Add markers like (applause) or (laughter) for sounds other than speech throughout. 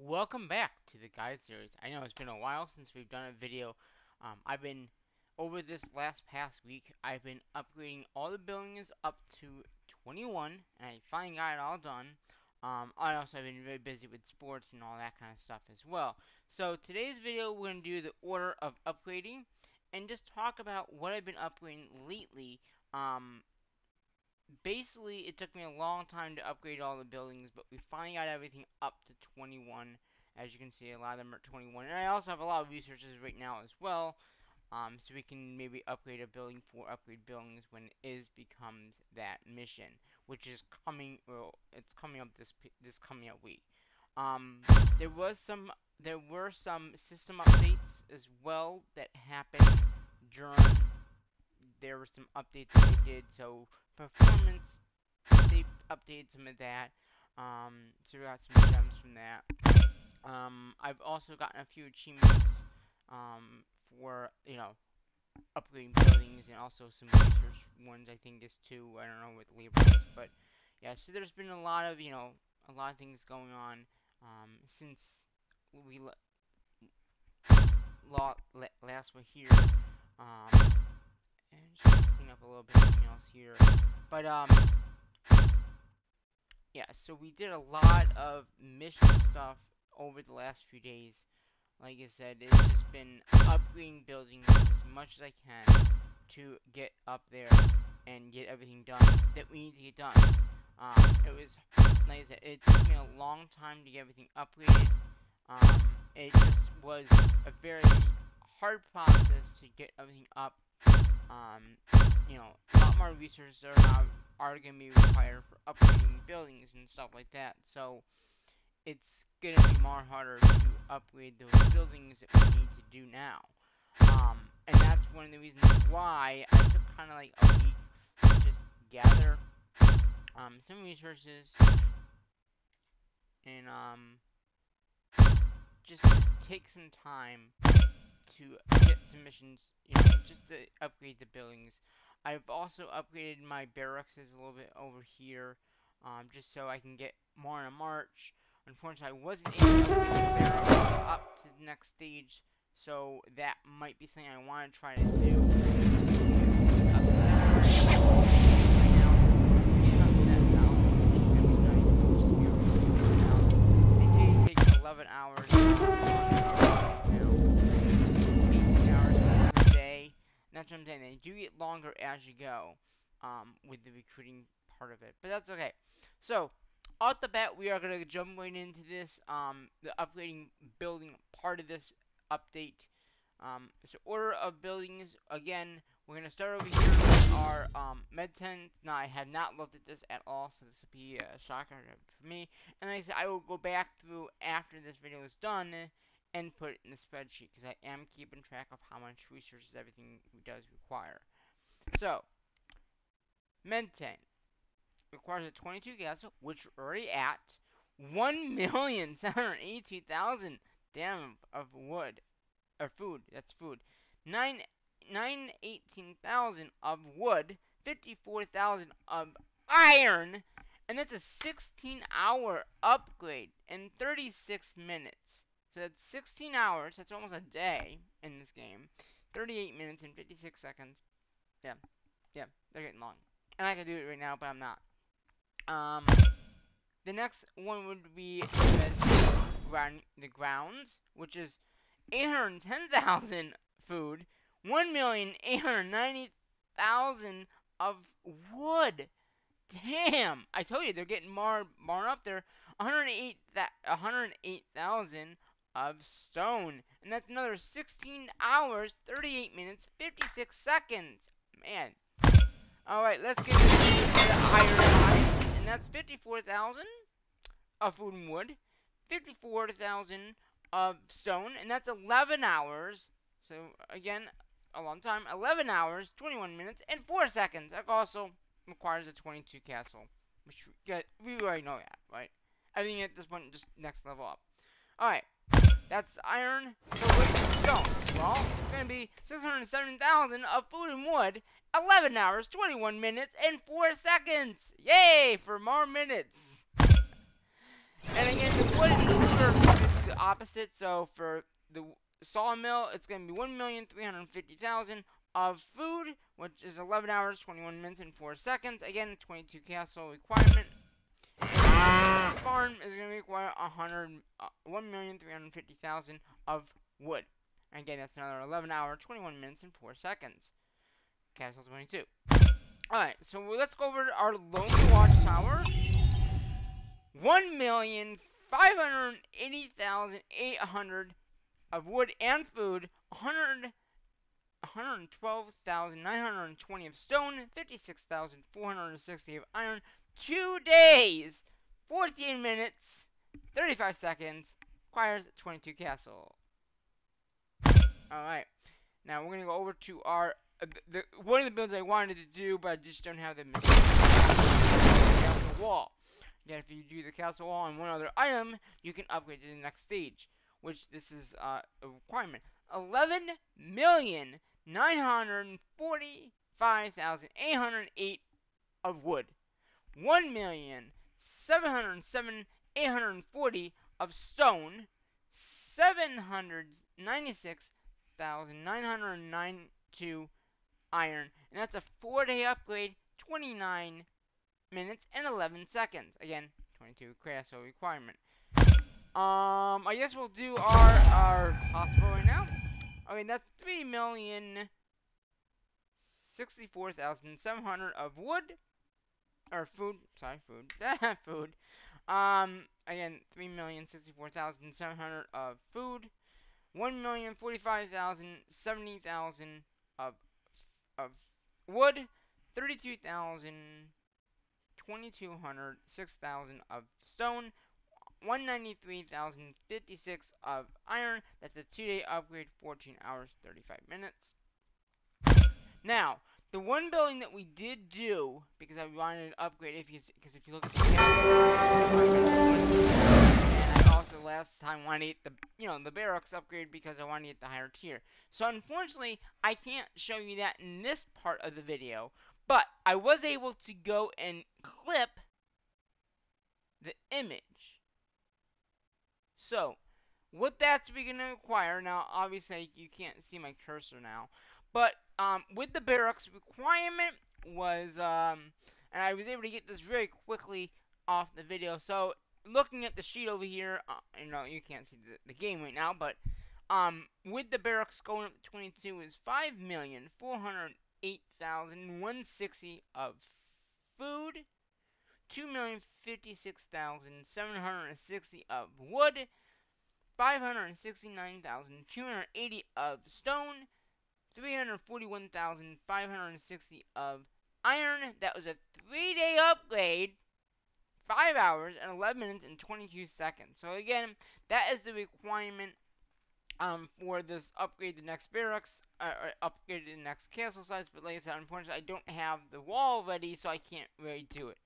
Welcome back to the guide series. I know it's been a while since we've done a video. Um, I've been, over this last past week, I've been upgrading all the buildings up to 21, and I finally got it all done. Um, I also have been very busy with sports and all that kind of stuff as well. So today's video, we're going to do the order of upgrading, and just talk about what I've been upgrading lately. Um, basically, it took me a long time to upgrade all the buildings, but we finally got everything up to 21. As you can see, a lot of them are 21. And I also have a lot of resources right now as well. Um, so we can maybe upgrade a building for upgrade buildings when it is becomes that mission, which is coming. Well, it's coming up this this coming up week. Um, there was some there were some system updates as well that happened during there were some updates that they did. So performance, they updated some of that. Um, so we got some gems from that. Um, I've also gotten a few achievements um, for you know upgrading buildings and also some research ones. I think is two. I don't know what labor is, but yeah. So there's been a lot of you know a lot of things going on um, since we last were here. Um, and just clean up a little bit of else here. But, um, yeah, so we did a lot of mission stuff over the last few days. Like I said, it's just been upgrading buildings as much as I can to get up there and get everything done that we need to get done. Um, it was, like I said, it took me a long time to get everything upgraded. Um, it just was a very hard process to get everything up um, you know, a lot more resources are are going to be required for upgrading buildings and stuff like that. So it's going to be more harder to upgrade those buildings that we need to do now. Um, and that's one of the reasons why I took kind of like a week to just gather um, some resources and um, just take some time to get some missions, you know, just to upgrade the buildings. I've also upgraded my barracks a little bit over here, um, just so I can get more in a march. Unfortunately, I wasn't able to upgrade the barracks up to the next stage, so that might be something I want to try to do. That's what I'm saying. They do get longer as you go um, with the recruiting part of it. But that's okay. So, off the bat, we are going to jump right into this, um, the upgrading building part of this update. Um, so, order of buildings, again, we're going to start over here with our um, med tent. Now, I have not looked at this at all, so this will be a shocker for me. And like I said, I will go back through after this video is done and put it in the spreadsheet because I am keeping track of how much resources everything does require. So, Med tent requires a 22 gas, which we're already at 1,782,000 (laughs) damn of wood or food. That's food. Nine nine eighteen thousand of wood, fifty four thousand of iron, and that's a 16 hour upgrade in 36 minutes. So that's 16 hours. That's almost a day in this game. 38 minutes and 56 seconds. Yeah. Yeah, they're getting long. And I can do it right now, but I'm not. Um, the next one would be ground, the grounds, which is 810,000 food, 1,890,000 of wood. Damn! I told you they're getting more more up there. 108 108,000 of stone. And that's another 16 hours, 38 minutes, 56 seconds. Man. Alright, let's get into the higher iron And that's 54,000 of food and wood. 54,000 of stone. And that's 11 hours. So, again, a long time. 11 hours, 21 minutes, and 4 seconds. That also requires a 22 castle. Which we, already know that, right? Everything at this point just next level up. Alright. That's iron. So what's stone? Well, it's going to be 607,000 of food and wood, 11 hours, 21 minutes, and 4 seconds. Yay, for more minutes. And again, the wood and food are the opposite. So for the sawmill, it's going to be 1,350,000 of food, which is 11 hours, 21 minutes, and 4 seconds. Again, 22 castle requirement. Farm is going to require 100, uh, 1,350,000 of wood. And again, that's another 11 hours, 21 minutes, and 4 seconds. Castle 22. Alright, so let's go over to our Lonely Watchtower. 1,580,800 of wood and food, 100 112,920 of stone, 56,460 of iron, 2 days, 14 minutes, 35 seconds, requires 22 castle. Alright, now we're going to go over to our, uh, the, one of the builds I wanted to do, but I just don't have the castle wall. Again, if you do the castle wall and one other item, you can upgrade to the next stage, which this is uh, a requirement. 11 million 945,808 of wood. 1,707,840 of stone. 796,992 iron. And that's a 4-day upgrade, 29 minutes and 11 seconds. Again, 22 castle requirement. Um, I guess we'll do our, our hospital right now. I mean, that's three million sixty-four thousand seven hundred of wood or food. Sorry, food. (laughs) food. Um, again, three million sixty-four thousand seven hundred of food. One million forty-five thousand seventy thousand of of wood. Thirty-two thousand twenty-two hundred six thousand of stone. 193,056 of iron. That's a 2-day upgrade, 14 hours, 35 minutes. Now, the one building that we did do, because I wanted to upgrade, if you, because if you look at the and I also last time wanted the, you know, the barracks upgrade because I wanted to get the higher tier. So unfortunately, I can't show you that in this part of the video, but I was able to go and clip the image so, what that's we going to require, now obviously you can't see my cursor now, but um, with the barracks requirement was, um, and I was able to get this very quickly off the video, so looking at the sheet over here, uh, you know, you can't see the, the game right now, but um, with the barracks going up to 22 is 5,408,160 of food, 2,056,760 of wood, 569,280 of stone, 341,560 of iron. That was a three day upgrade, 5 hours and 11 minutes and 22 seconds. So, again, that is the requirement um, for this upgrade the next barracks, uh, or upgrade the next castle size. But, like I said, unfortunately, I don't have the wall ready, so I can't really do it.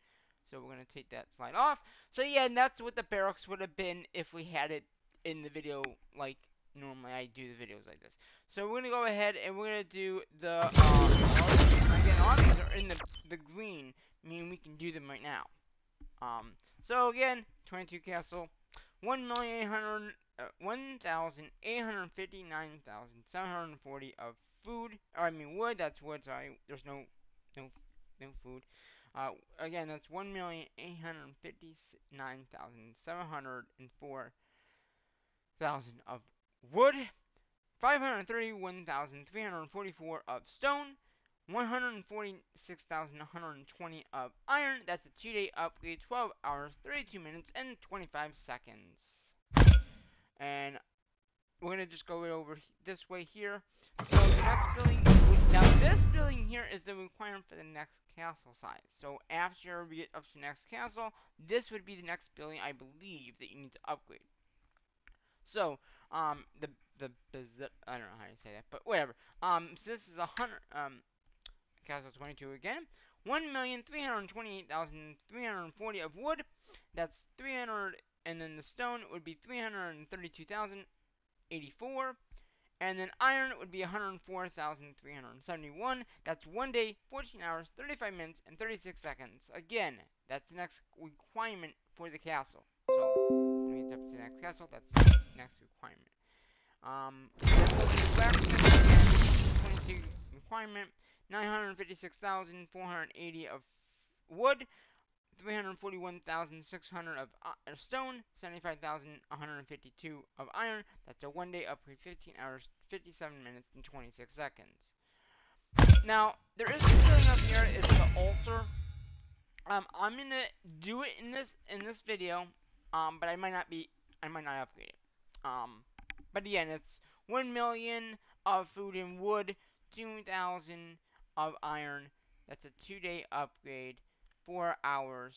So we're going to take that slide off. So yeah, and that's what the barracks would have been if we had it in the video like normally I do the videos like this. So we're going to go ahead and we're to do the, um, again, all these are in the, the green, meaning we can do them right now. Um, so again, 22 castle, 1,800, uh, 1,859,740 of food, or I mean wood, that's wood, sorry, there's no, no, no food. Uh, again, that's 1,859,704 thousand of wood, 531,344 of stone, 146,120 of iron. That's a two-day upgrade, 12 hours, 32 minutes, and 25 seconds. And we're gonna just go it over this way here. So the next building, now this building here is the requirement for the next castle size. So after we get up to the next castle, this would be the next building I believe that you need to upgrade. So um the the I don't know how to say that, but whatever. Um so this is a hundred um castle 22 again. 1,328,340 of wood. That's 300 and then the stone would be 332,084. And then iron would be 104,371. That's one day, 14 hours, 35 minutes, and 36 seconds. Again, that's the next requirement for the castle. So up to the next castle, that's the next requirement. Um, 22 requirement, 956,480 of wood, 341,600 of uh, stone, 75,152 of iron. That's a one day upgrade, 15 hours, 57 minutes, and 26 seconds. Now, there is a thing up here, it's the altar. Um, I'm gonna do it in this in this video, um, but I might not be, I might not upgrade it. Um, but again, it's 1 million of food and wood, 2,000 of iron. That's a two-day upgrade, 4 hours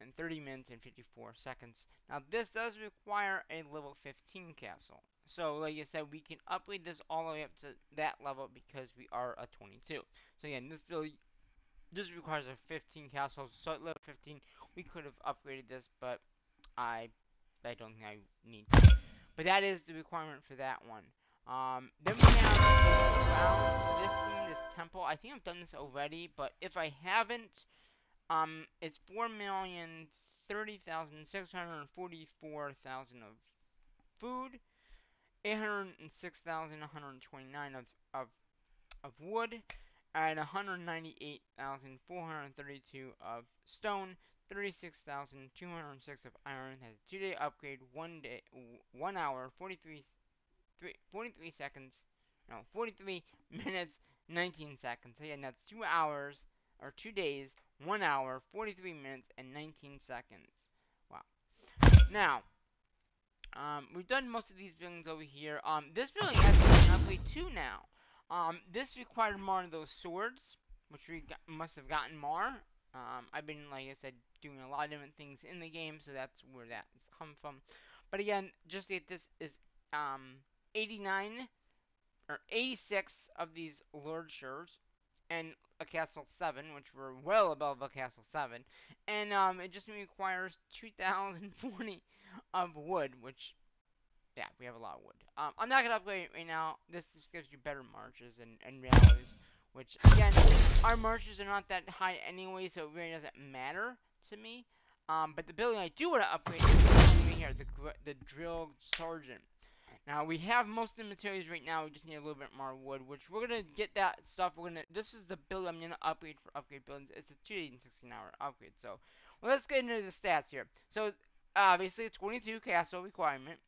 and 30 minutes and 54 seconds. Now, this does require a level 15 castle. So, like I said, we can upgrade this all the way up to that level because we are a 22. So, again, this build this requires a 15 castle. So, at level 15, we could have upgraded this, but I I don't think I need to. But that is the requirement for that one. Um, then we have this thing, this temple. I think I've done this already, but if I haven't, um, it's four million thirty thousand six hundred forty-four thousand of food, eight hundred six thousand one hundred twenty-nine of of of wood, and one hundred ninety-eight thousand four hundred thirty-two of stone, 36,206 of iron has a two-day upgrade, one day, one hour, 43, 43 seconds, no, 43 (laughs) minutes, 19 seconds. So yeah, that's two hours, or two days, one hour, 43 minutes, and 19 seconds. Wow. Now, um, we've done most of these buildings over here. Um, this building has an upgrade too now. Um, this required more of those swords, which we got, must have gotten more. Um, I've been, like I said, doing a lot of different things in the game, so that's where that's come from. But again, just that this is um, 89 or 86 of these lordshires and a castle 7, which we're well above a castle 7. And um, it just requires 2,040 (laughs) of wood, which, yeah, we have a lot of wood. Um, I'm not going to upgrade it right now. This just gives you better marches and, and rallies. Which, again, our marches are not that high anyway, so it really doesn't matter to me. Um, but the building I do want to upgrade is here, the, the drill sergeant. Now, we have most of the materials right now, we just need a little bit more wood, which we're going to get that stuff, we're going to, this is the build I'm going to upgrade for upgrade buildings, it's a 216 hour upgrade, so, well, let's get into the stats here. So, obviously, a 22 castle requirement,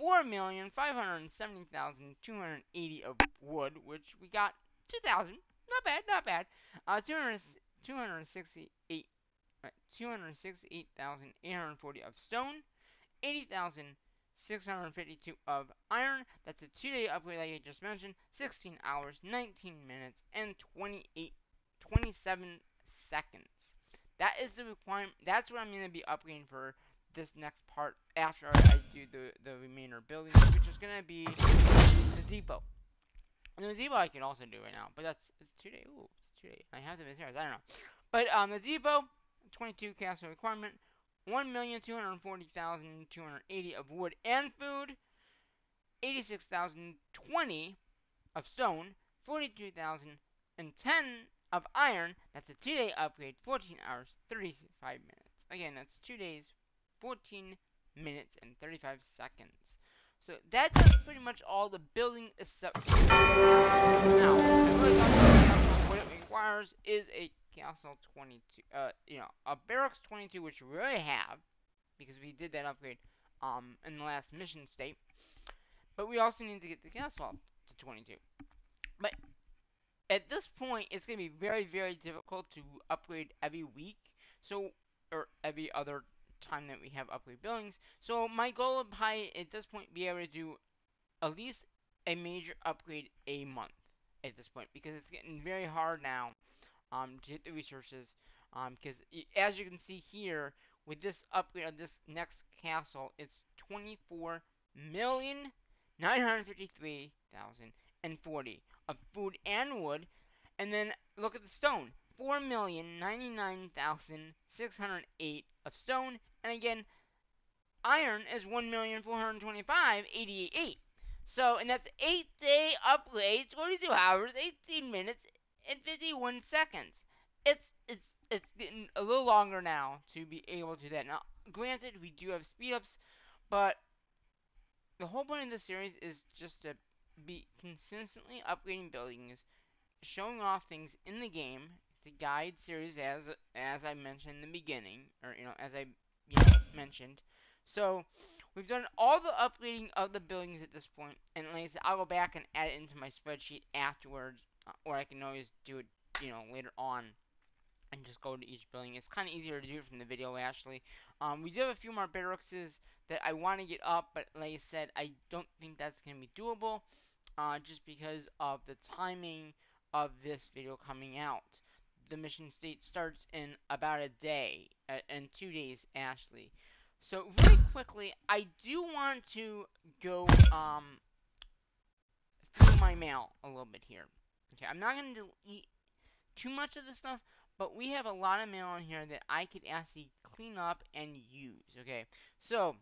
4,570,280 of wood, which we got 2,000. Not bad, not bad. Uh, 200, 268, uh, 268,840 of stone, 80,652 of iron. That's a two-day upgrade like I just mentioned. 16 hours, 19 minutes, and 28, 27 seconds. That is the requirement. That's what I'm going to be upgrading for this next part after I do the, the remainder buildings, which is going to be the depot. And the depot I can also do right now, but that's it's two days. Ooh, it's two days. I have the materials. I don't know. But um, the depot, 22 castle requirement, 1,240,280 of wood and food, 86,020 of stone, 42,010 of iron. That's a two-day upgrade, 14 hours, 35 minutes. Again, that's two days, 14 minutes and 35 seconds. So that's pretty much all the building except now. What it requires is a castle 22, uh, you know, a barracks 22, which we already have because we did that upgrade um in the last mission state. But we also need to get the castle up to 22. But at this point, it's going to be very, very difficult to upgrade every week. So, or every other time that we have upgrade buildings. So my goal of high at this point be able to do at least a major upgrade a month at this point because it's getting very hard now um, to hit the resources um, because as you can see here with this upgrade of this next castle it's 24 million 953,040 of food and wood and then look at the stone 4,099,608 of stone. And again, iron is 1,425,888. So, and that's 8 day upgrade, 22 hours, 18 minutes, and 51 seconds. It's it's it's getting a little longer now to be able to do that. Now, granted, we do have speed ups, but the whole point of this series is just to be consistently upgrading buildings, showing off things in the game. It's a guide series, as as I mentioned in the beginning, or you know, as I you know, mentioned. So we've done all the upgrading of the buildings at this point, and like I said, I'll go back and add it into my spreadsheet afterwards, or I can always do it, you know, later on and just go to each building. It's kind of easier to do it from the video, actually. Um, we do have a few more barracks that I want to get up, but like I said, I don't think that's going to be doable, uh, just because of the timing of this video coming out. The mission state starts in about a day, uh, in two days, actually. So, very quickly, I do want to go um, through my mail a little bit here. Okay, I'm not going to delete too much of the stuff, but we have a lot of mail in here that I could actually clean up and use. Okay, so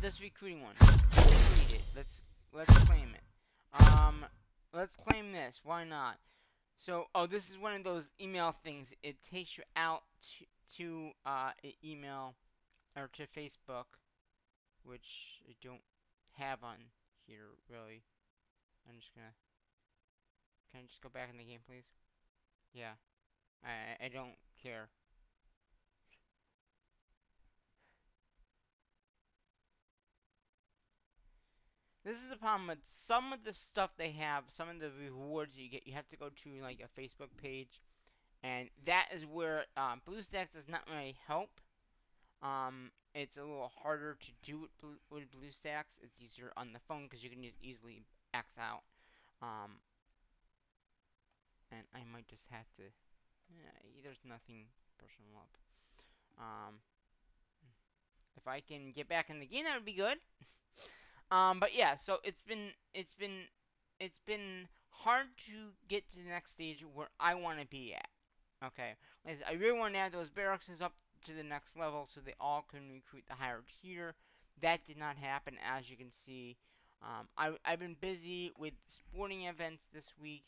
this recruiting one, let's. Let's let's claim it. Um, let's claim this. Why not? So, oh, this is one of those email things. It takes you out to, to uh, email or to Facebook, which I don't have on here really. I'm just gonna. Can I just go back in the game, please? Yeah. I I don't care. This is the problem with some of the stuff they have, some of the rewards you get. You have to go to like a Facebook page, and that is where um, BlueStacks does not really help. Um, it's a little harder to do with, Blue, with BlueStacks. It's easier on the phone because you can just easily X out. Um, and I might just have to. Yeah, there's nothing personal up. Um, if I can get back in the game, that would be good. (laughs) Um, but yeah, so it's been it's been it's been hard to get to the next stage where I want to be at. Okay, I really want to add those barracks up to the next level so they all can recruit the higher tier. That did not happen, as you can see. Um, I, I've been busy with sporting events this week.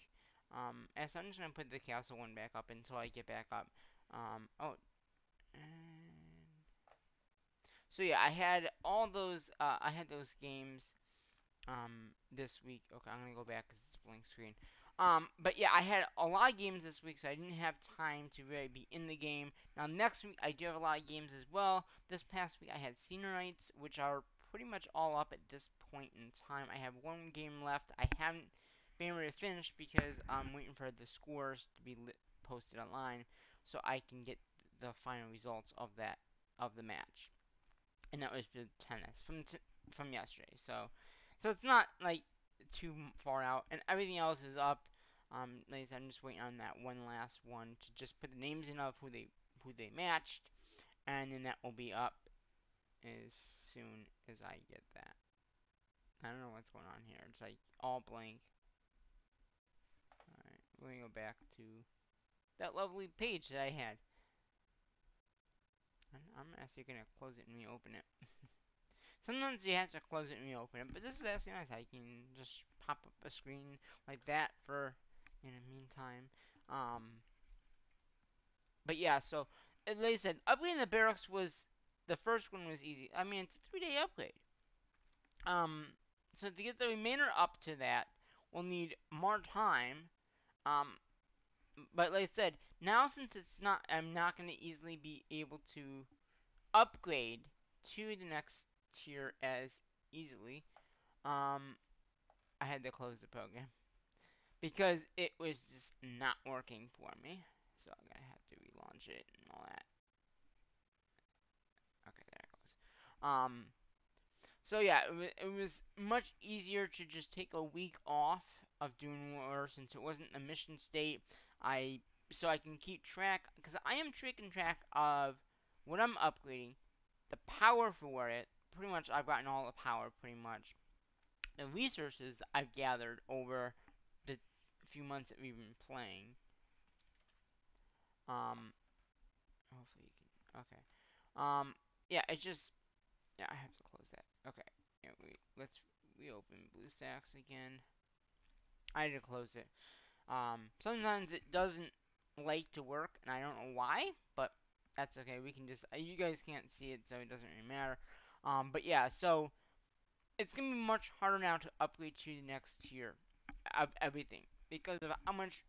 Um, and so I'm just gonna put the castle one back up until I get back up. Um, oh, so yeah, I had all those. Uh, I had those games um, this week. Okay, I'm gonna go back because it's blank screen. Um, but yeah, I had a lot of games this week, so I didn't have time to really be in the game. Now next week I do have a lot of games as well. This past week I had Seniorites, which are pretty much all up at this point in time. I have one game left. I haven't been ready to finish because I'm waiting for the scores to be posted online, so I can get the final results of that of the match and that was the tennis from from yesterday. So, so it's not like too far out, and everything else is up. Um, like I said, I'm just waiting on that one last one to just put the names in of who they who they matched, and then that will be up as soon as I get that. I don't know what's going on here. It's like all blank. We're go back to that lovely page that I had. I'm actually gonna close it and reopen it. (laughs) Sometimes you have to close it and reopen it, but this is actually nice. I can just pop up a screen like that for in the meantime. Um, but yeah, so like I said, upgrading the barracks was the first one was easy. I mean, it's a three-day upgrade. Um, so to get the remainder up to that, we'll need more time. Um, but like I said, now since it's not, I'm not going to easily be able to upgrade to the next tier as easily. Um, I had to close the program because it was just not working for me. So I'm gonna have to relaunch it and all that. Okay, there it goes. Um, so yeah, it, it was much easier to just take a week off of doing war since it wasn't a mission state. I so I can keep track because I am keeping track of what I'm upgrading, the power for it. Pretty much, I've gotten all the power pretty much. The resources I've gathered over the few months that we've been playing. Um, hopefully you can. Okay. Um, yeah, it's just. Yeah, I have to close that. Okay. Yeah, we let's reopen BlueStacks again. I had to close it. Um, sometimes it doesn't like to work, and I don't know why, but that's okay. We can just, uh, you guys can't see it, so it doesn't really matter. Um, but yeah, so it's going to be much harder now to upgrade to the next tier of everything because of how much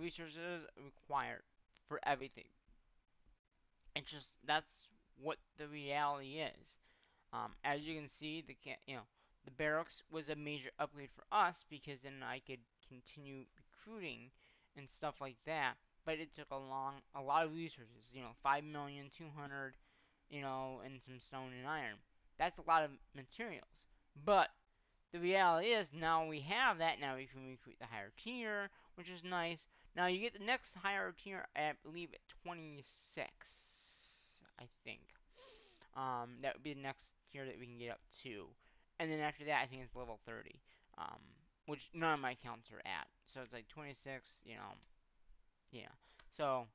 resources required for everything. It's just that's what the reality is. Um, as you can see, the can you know the barracks was a major upgrade for us because then I could continue recruiting and stuff like that. But it took a long, a lot of resources. You know, five million, two hundred, you know, and some stone and iron. That's a lot of materials. But the reality is now we have that. Now we can recruit the higher tier, which is nice. Now you get the next higher tier, I believe, at 26, I think. Um, that would be the next tier that we can get up to. And then after that, I think it's level 30, um, which none of my accounts are at. So it's like 26, you know, yeah. So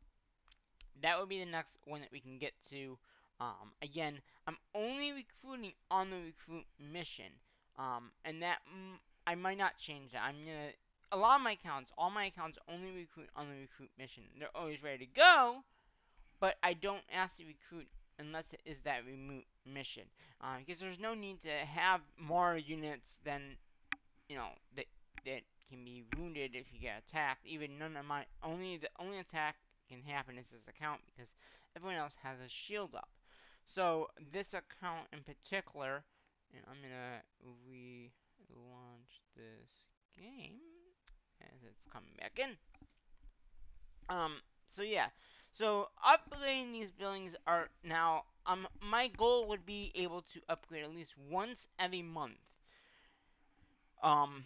that would be the next one that we can get to. Um, again, I'm only recruiting on the recruit mission. Um, and that mm, I might not change that. I'm gonna a lot of my accounts, all my accounts only recruit on the recruit mission. They're always ready to go, but I don't ask to recruit unless it is that remote mission. Uh, because there's no need to have more units than you know that that can be wounded if you get attacked. Even none of my only the only attack can happen is this account because everyone else has a shield up. So this account in particular, and I'm gonna relaunch this game as it's coming back in. Um, so yeah, so upgrading these buildings are now. Um, my goal would be able to upgrade at least once every month. Um,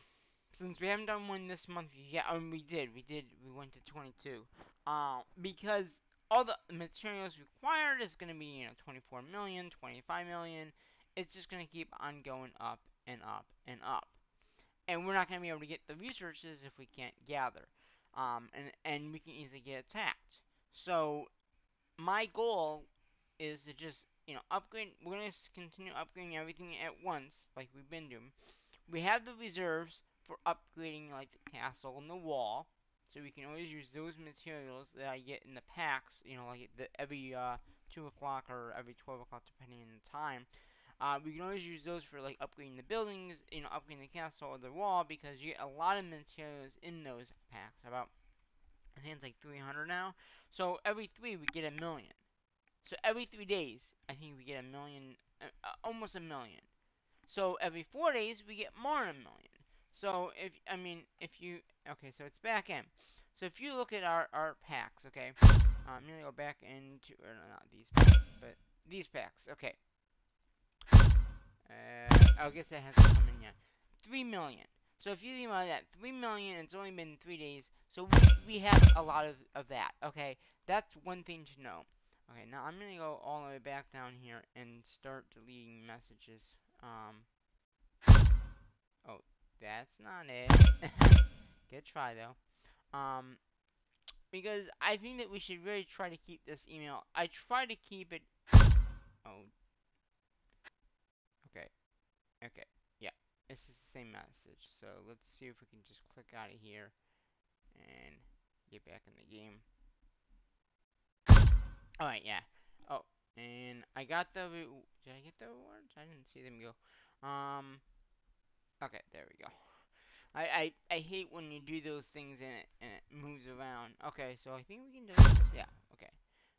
since we haven't done one this month yet, um, we did, we did, we went to 22. Um, because all the materials required is going to be, you know, 24 million, 25 million. It's just going to keep on going up and up and up. And we're not going to be able to get the resources if we can't gather. Um, and, and we can easily get attacked. So, my goal is to just, you know, upgrade. We're going to continue upgrading everything at once, like we've been doing. We have the reserves for upgrading, like the castle and the wall. So we can always use those materials that I get in the packs, you know, like the, every uh, 2 o'clock or every 12 o'clock, depending on the time. Uh, we can always use those for like upgrading the buildings, you know, upgrading the castle or the wall because you get a lot of materials in those packs. About I think it's like 300 now. So every three we get a million. So every three days, I think we get a million, uh, almost a million. So every four days we get more than a million. So if I mean if you okay, so it's back in. So if you look at our our packs, okay, uh, I'm gonna go back into or not these packs, but these packs, okay. Uh, I guess that hasn't come in yet. Three million. So if you think about that, three million. It's only been three days, so we have a lot of of that. Okay, that's one thing to know. Okay, now I'm gonna go all the way back down here and start deleting messages. Um. Oh, that's not it. (laughs) Good try though. Um, because I think that we should really try to keep this email. I try to keep it. Oh. Okay. Okay. Yeah. This is the same message. So let's see if we can just click out of here and get back in the game. (laughs) Alright, yeah. Oh, and I got the. Did I get the rewards? I didn't see them go. Um. Okay, there we go. I, I, I hate when you do those things and it, and it moves around. Okay, so I think we can delete this. Yeah, okay.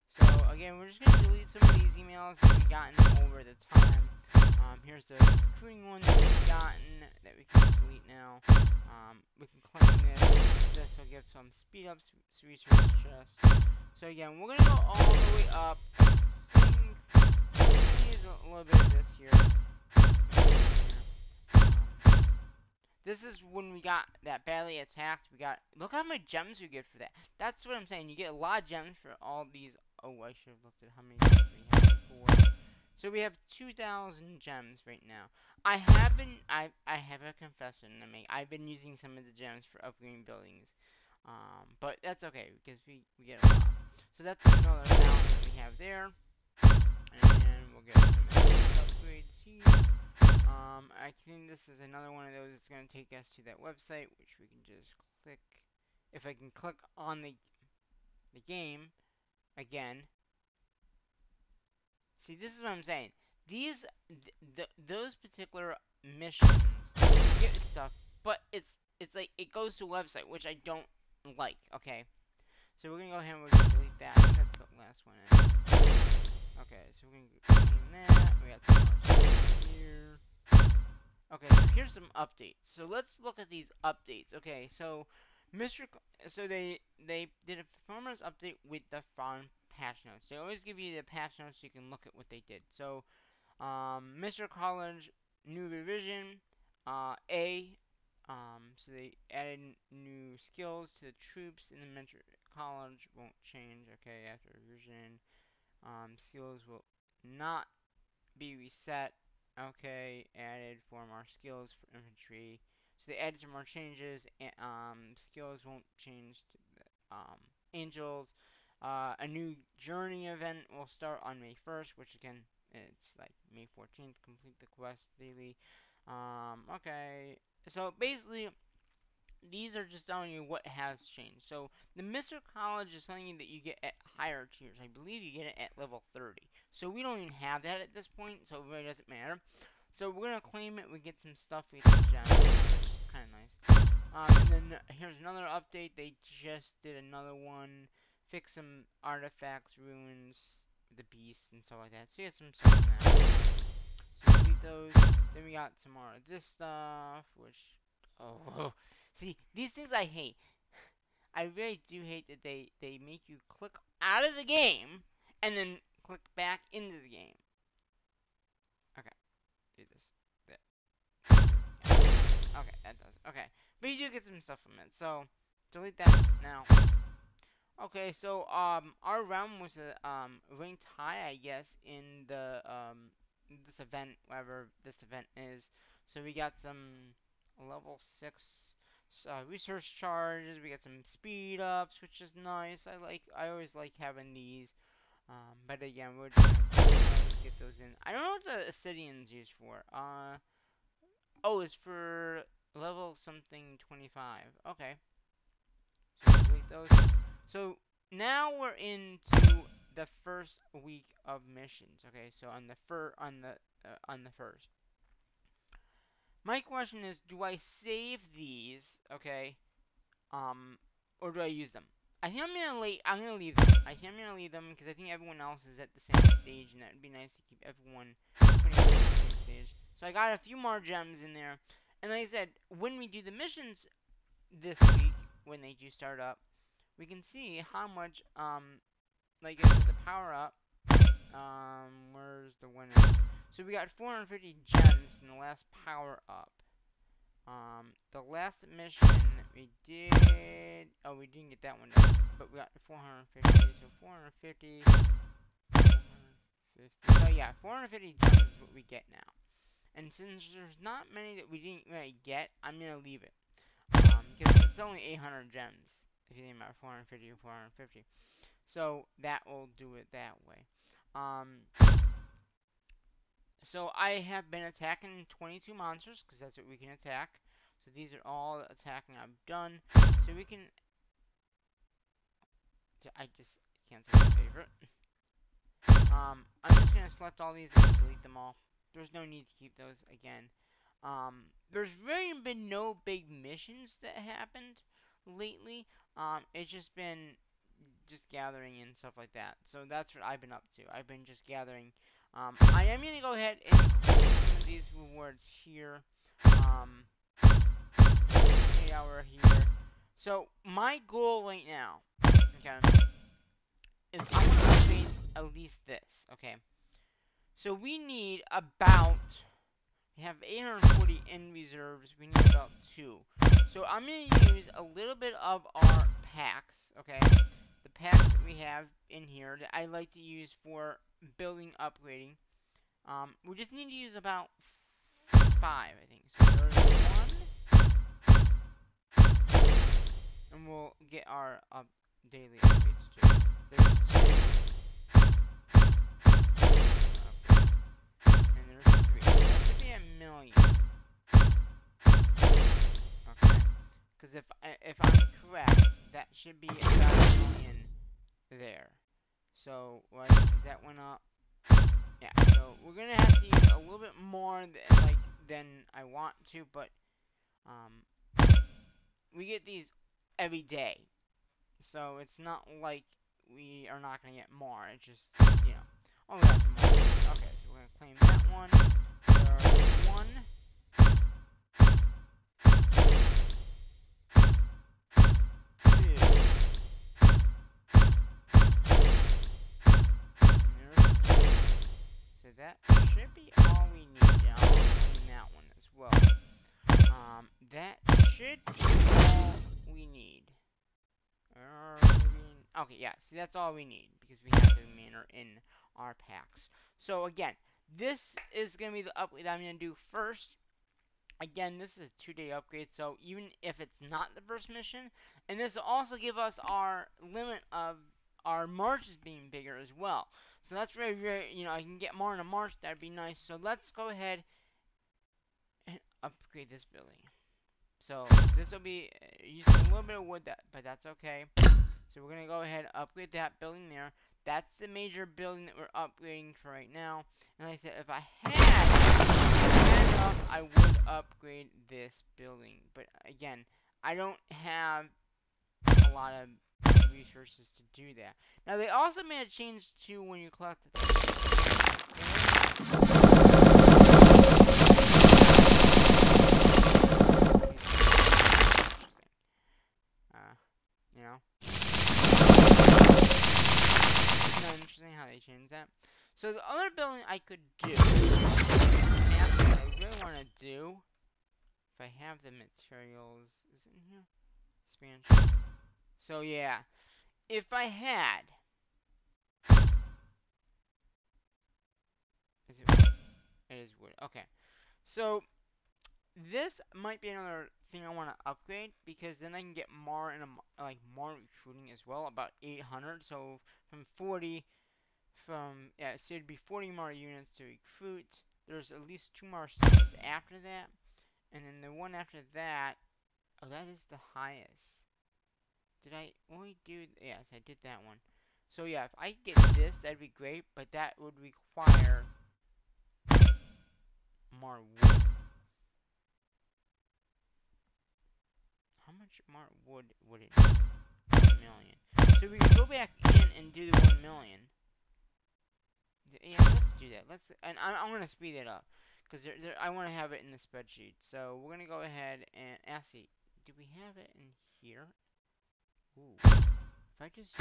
So, again, we're just going to delete some of these emails that we've gotten over the time. Um, here's the recruiting ones that we've gotten that we can delete now. Um, we can claim this. This will give some speed up research chest. So, again, we're to go all the way up. Use a little bit of this here. This is when we got that badly attacked. We got look how many gems we get for that. That's what I'm saying. You get a lot of gems for all these. Oh, I should have looked at how many So we have 2,000 gems right now. I have been, I, I have a confession to make. I've been using some of the gems for upgrading buildings. Um, but that's okay, because we, we get lot. So that's another that we have there. And we'll get some upgrades here. Um, I think this is another one of those that's going to take us to that website, which we can just click. If I can click on the... the game again. See, this is what I'm saying. These, th th those particular missions, get stuff, but it's it's like it goes to a website which I don't like. Okay, so we're gonna go ahead and we're gonna delete that. that's the last one. Okay, so we're gonna clean that. We got some here. Okay, so here's some updates. So let's look at these updates. Okay, so Mr. C so they they did a performance update with the font patch notes. They always give you the patch notes so you can look at what they did. So um, Mr. College new revision uh, A. Um, so they added new skills to the troops in the Mr. College won't change. Okay, after revision, um, skills will not be reset. Okay, added four more skills for infantry. So they added some more changes. And, um, skills won't change to um, angels. Uh, a new journey event will start on May 1st, which again, it's like May 14th. Complete the quest daily. Um, okay. So basically, these are just telling you what has changed. So the Mr. College is something that you get at higher tiers. I believe you get it at level 30. So we don't even have that at this point, so it really doesn't matter. So we're gonna claim it. We get some stuff. We get is kind of nice. Um, and then here's another update. They just did another one. Fix some artifacts, ruins, the beast, and stuff like that. So you some stuff that. So those. Then we got some more of this stuff, which oh (laughs) See, these things I hate. (laughs) I really do hate that they, they make you click out of the game and then click back into the game. Okay, do this. Okay, that does. Okay, but you do get some stuff from it. So delete that now. Okay, so um, our realm was a um ranked high, I guess, in the um this event, whatever this event is. So we got some level six uh, research charges. We got some speed ups, which is nice. I like. I always like having these. Um, but again, we're just get those in. I don't know what the Obsidian's used for. Uh, oh, it's for level something 25. Okay. So those. So now we're into the first week of missions. Okay, so on the fir on the uh, on the first. My question is, do I save these? Okay, um, or do I use them? I think I'm gonna leave. I'm gonna leave them. I think I'm gonna leave them because I think everyone else is at the same stage, and that'd be nice to keep everyone at the same stage. So I got a few more gems in there, and like I said, when we do the missions this week, when they do start up, we can see how much, um, like I said, the power up. Um, where's the winner? So we got 450 gems in the last power up. Um, the last mission we did, oh, we didn't get that one done, but we got 450, so 450, 450, so yeah, 450 gems is what we get now. And since there's not many that we didn't really get, I'm gonna leave it. Um, because it's only 800 gems, if you think about 450 or 450. So, that will do it that way. Um, so I have been attacking 22 monsters, because that's what we can attack. So these are all attacking I've done. So we can... I just can't say my favorite. Um, I'm just going to select all these and delete them all. There's no need to keep those again. Um, there's really been no big missions that happened lately. Um, it's just been just gathering and stuff like that. So that's what I've been up to. I've been just gathering. Um, I am going to go ahead and these rewards here. Um, hour here. So my goal right now, okay, is I want to upgrade at least this, okay. So we need about, we have 840 in reserves, we need about two. So I'm going to use a little bit of our packs, okay. The packs that we have in here that I like to use for building upgrading. Um, we just need to use about five, I think. So there's one, and we'll get our uh, daily too. There's two. And there's three. That should be a million. Because if if I'm correct, that should be about a million there. So, like, that went up. Yeah, so we're gonna have to use a little bit more than, like, than I want to, but, um, we get these every day. So it's not like we are not gonna get more, it's just, you know. Oh, we got some more. Okay, so we're gonna claim that one. There's one. All uh, we need. Okay, yeah, see, that's all we need, because we have the manor in our packs. So, again, this is going to be the upgrade I'm going to do first. Again, this is a two-day upgrade, so even if it's not the first mission, and this will also give us our limit of our marches being bigger as well. So that's very, very, you know, I can get more in a march, that'd be nice. So let's go ahead and upgrade this building. So this will be uh, using a little bit of wood, that, but that's okay. So we're going to go ahead and upgrade that building there. That's the major building that we're upgrading for right now. And like I said, if I had enough, I would upgrade this building. But again, I don't have a lot of resources to do that. Now, they also made a change to when you collect you know. It's not interesting how they changed that. So the other building I could do, I really want to do, if I have the materials, is it in here? Expansion. So yeah, if I had, is it? It is wood. Okay, so this might be another thing I want to upgrade because then I can get more in a, like more recruiting as well, about 800. So from 40, from yeah, so it'd be 40 more units to recruit. There's at least two more stages after that, and then the one after that, oh, that is the highest. Did I only do... Yes, I did that one. So yeah, if I get this, that'd be great, but that would require more wood. How much more wood would it? One million. So we can go back in and do the one million. Yeah, let's do that. Let's, and I, am gonna speed it up because I want to have it in the spreadsheet. So we're gonna go ahead and actually, do we have it in here? Ooh. If I just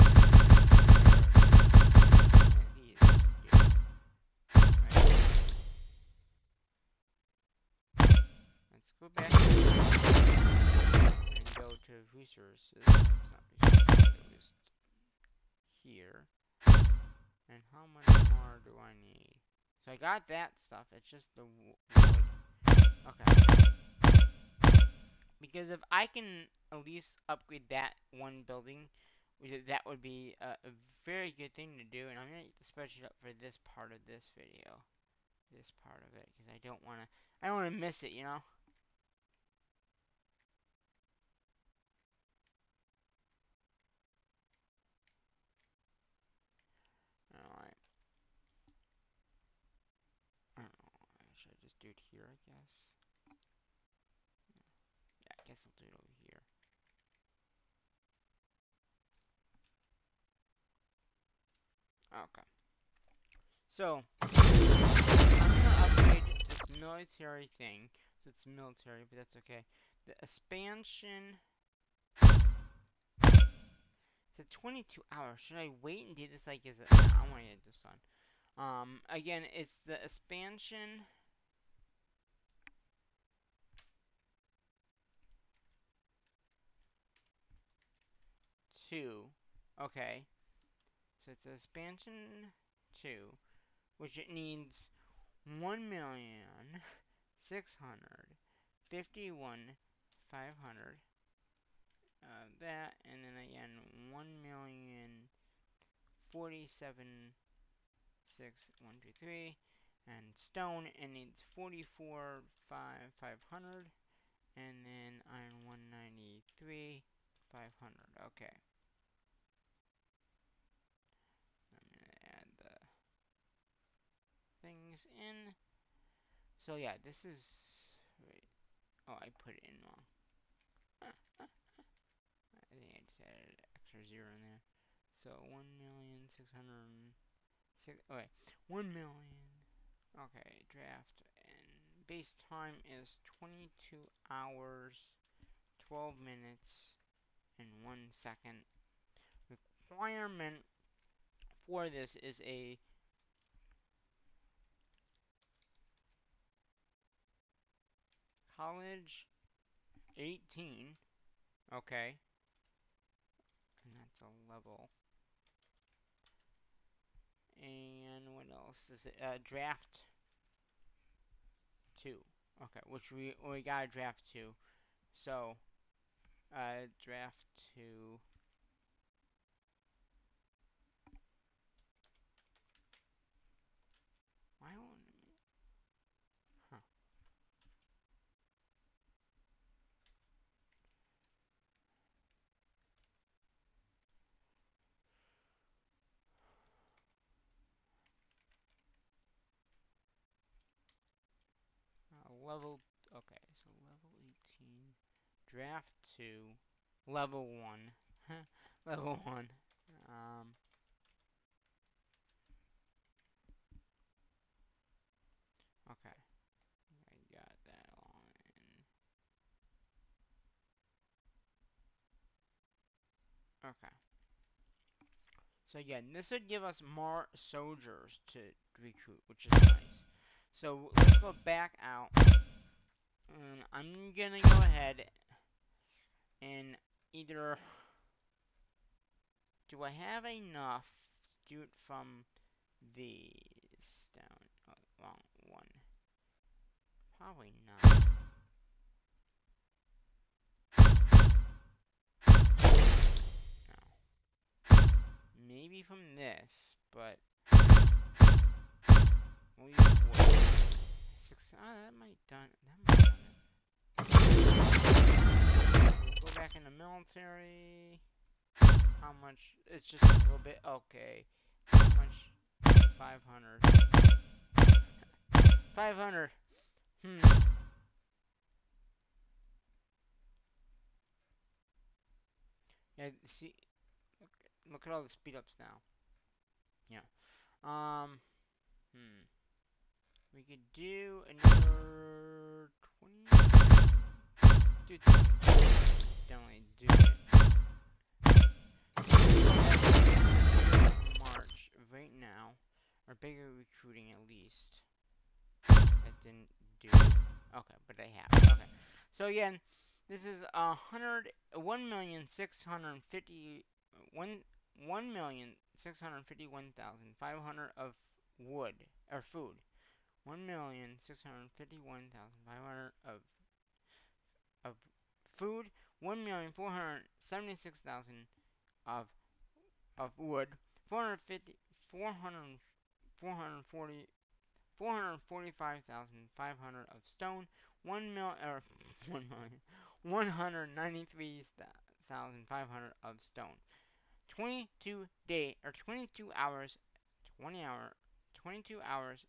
Let's go back to resources. Here. And how much more do I need? So I got that stuff, it's just the. Okay. Because if I can at least upgrade that one building, that would be a, a very good thing to do. And I'm going to get spreadsheet up for this part of this video. This part of it, because I don't want to, I don't want to miss it, you know? Alright. I don't know, should I just do it here, I guess? Yeah, I guess I'll do it over here. Okay. So, I'm gonna upgrade this military thing. So it's military, but that's okay. The expansion... It's a 22 hours. Should I wait and do this like is it? I want to get this on. Um, again, it's the expansion... Two. Okay. So it's expansion 2, which it needs 1 million 651 500 uh, that, and then again 1 million 47 6 1 2 3 and stone it needs 44 5 500 and then iron 193 500 okay things in. So yeah, this is. Oh, I put it in wrong. I think I just added an extra zero in there. So one million six hundred six. Okay, one million. Okay, draft and base time is twenty two hours, twelve minutes, and one second. Requirement for this is a college 18 okay. And that's a level. And what else is it? Uh, draft 2 okay which we we got a draft 2 so uh, draft 2 why won't level, okay, so level 18, draft 2, level 1, (laughs) level 1, um, okay, I got that in, okay. So again, this would give us more soldiers to recruit, which is nice. So let's go back out. And I'm gonna go ahead and either do I have enough to do it from these down oh, wrong one. Probably not. No. Maybe from this, but we'll use. Six ah, that might done that might Back in the military. How much? It's just a little bit. Okay. How much? 500. 500. Hmm. Yeah, see, look, look at all the speed ups now. Yeah. Um, hmm. We could do another 20. Dude, definitely do it. March right now, or bigger recruiting at least. That didn't do it. Okay, but I have. Okay. So again, this is a hundred, one million six hundred fifty, one, one million six hundred fifty-one thousand five hundred of wood or food. One million six hundred fifty-one thousand five hundred of of food. One million four hundred seventy-six thousand of of wood. 450, 400, 440 445,500 of stone, 1 mil or (laughs) 1 million 193,500 of stone. 22 day or 22 hours 20 hour 22 hours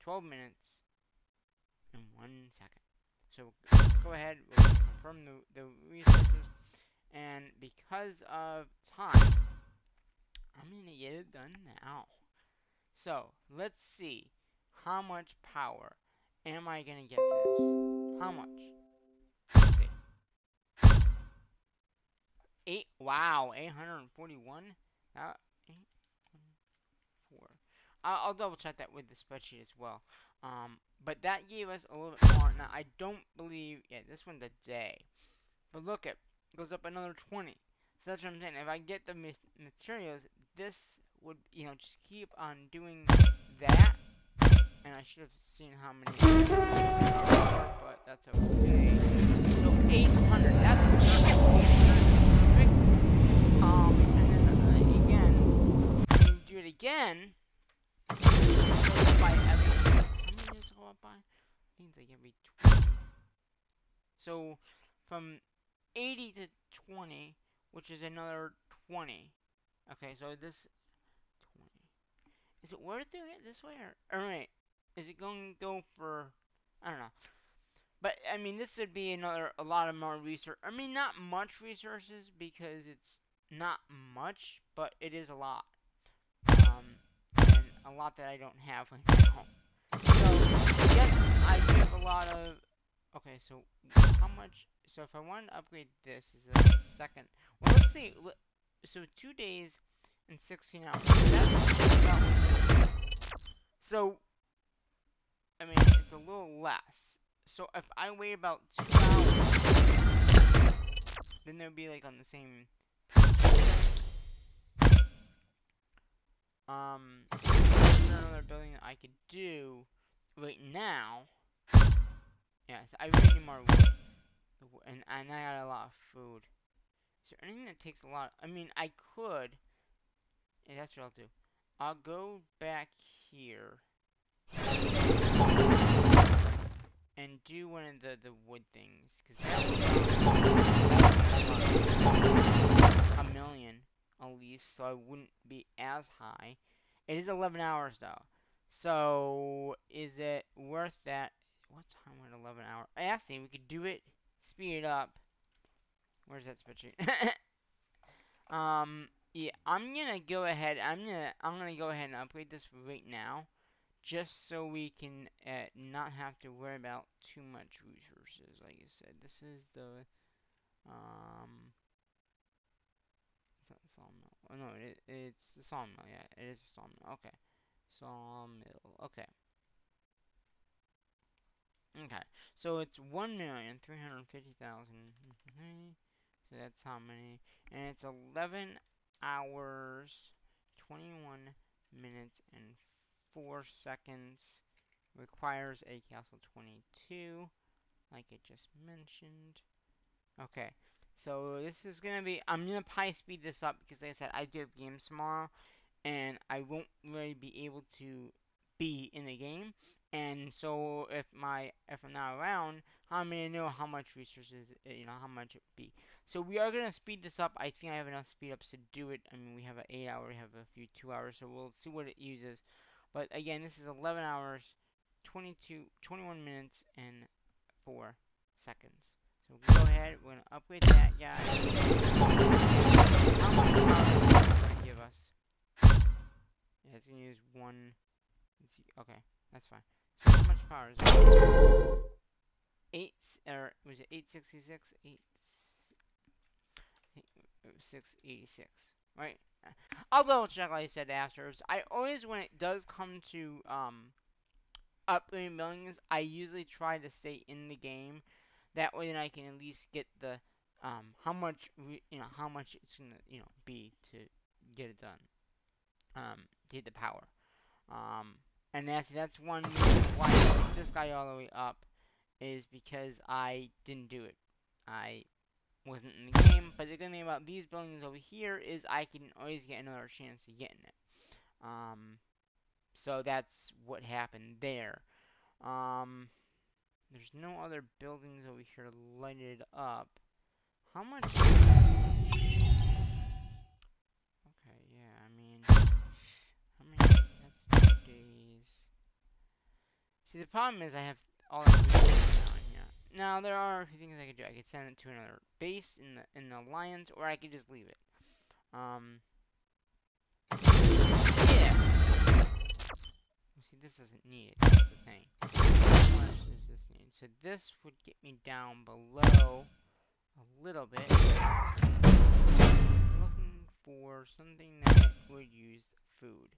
12 minutes and 1 second. So go ahead, we'll confirm the, the resources and because of time I'm going to get it done now. So, let's see. How much power am I going to get for this? How much? Eight. Wow, 841? That. I'll, double check that with the spreadsheet as well. Um, but that gave us a little bit more. Now, I don't believe, yeah, this one's a day. But look, it goes up another 20. So that's what I'm saying. If I get the materials, this would, you know, just keep on doing that. And I should have seen how many but that's okay. So 800, that's perfect. Um, and then uh, again, do it again. By every, how many go up by? I think like every 20. So, from 80 to 20, which is another 20. Okay, so this 20. is it worth doing it this way or? Alright. Is it going to go for. I don't know. But, I mean, this would be another. A lot of more research. I mean, not much resources because it's not much, but it is a lot. A lot that I don't have right now. So, yes, I have a lot of. Okay, so how much? So if I want to upgrade this is a second. Well, let's see. So two days and 16 hours. So. So, I mean, it's a little less. So if I wait about two hours, then they'll be like on the same. Um, another building that I could do right now. Yes, I really need more wood. And, and I got a lot of food. Is there anything that takes a lot? I mean, I could. Yeah, that's what I'll do. I'll go back here. And do one of the, the wood things. Because that a million, at least. So I wouldn't be as high. It is 11 hours, though. So, is it worth that? What time would 11 hours? Actually, we could do it, speed it up. Where's that spreadsheet? (laughs) um, yeah, I'm gonna go ahead. I'm gonna I'm gonna go ahead and upgrade this right now, just so we can uh, not have to worry about too much resources. Like I said, this is the um. Sawmill. Oh no, it, it's the sawmill. Yeah, it is the sawmill. Okay, sawmill. Okay. Okay, so it's one million three hundred fifty thousand. (laughs) So that's how many, and it's eleven hours, twenty-one minutes and four seconds. Requires a castle twenty-two, like I just mentioned. Okay, so this is gonna be. I'm gonna probably speed this up because, like I said, I do have games tomorrow, and I won't really be able to be in the game. And so if my if I'm not around, how many know how much resources eh, you know how much it would be. So we are gonna speed this up. I think I have enough speed ups to do it. I mean we have an eight hour, we have a few two hours, so we'll see what it uses. But again, this is 11 hours, 22, 21 minutes, and four seconds. So we go ahead, we're gonna upgrade that guy. How much power is gonna give us? Yeah, it's gonna use one. Okay, that's fine. So how much power is it? Eight or was it eight sixty six? Eight six eighty six. Right. Double check, like I said after. I always, when it does come to um upgrading buildings, I usually try to stay in the game. That way, then I can at least get the um how much you know how much it's gonna you know be to get it done. Um, to get the power. Um, and that's that's one why this guy all the way up is because I didn't do it. I wasn't in the game, but the good thing about these buildings over here is I can always get another chance to get in it. Um, so that's what happened there. Um, there's no other buildings over here lighted up. How much? Okay, yeah, I mean, how many? That's two days. See, the problem is I have all. Now, there are a few things I could do. I could send it to another base in the in the alliance, or I could just leave it. Um, yeah. See, this doesn't need it. That's the thing. This need? So this would get me down below a little bit. Looking for something that would use food.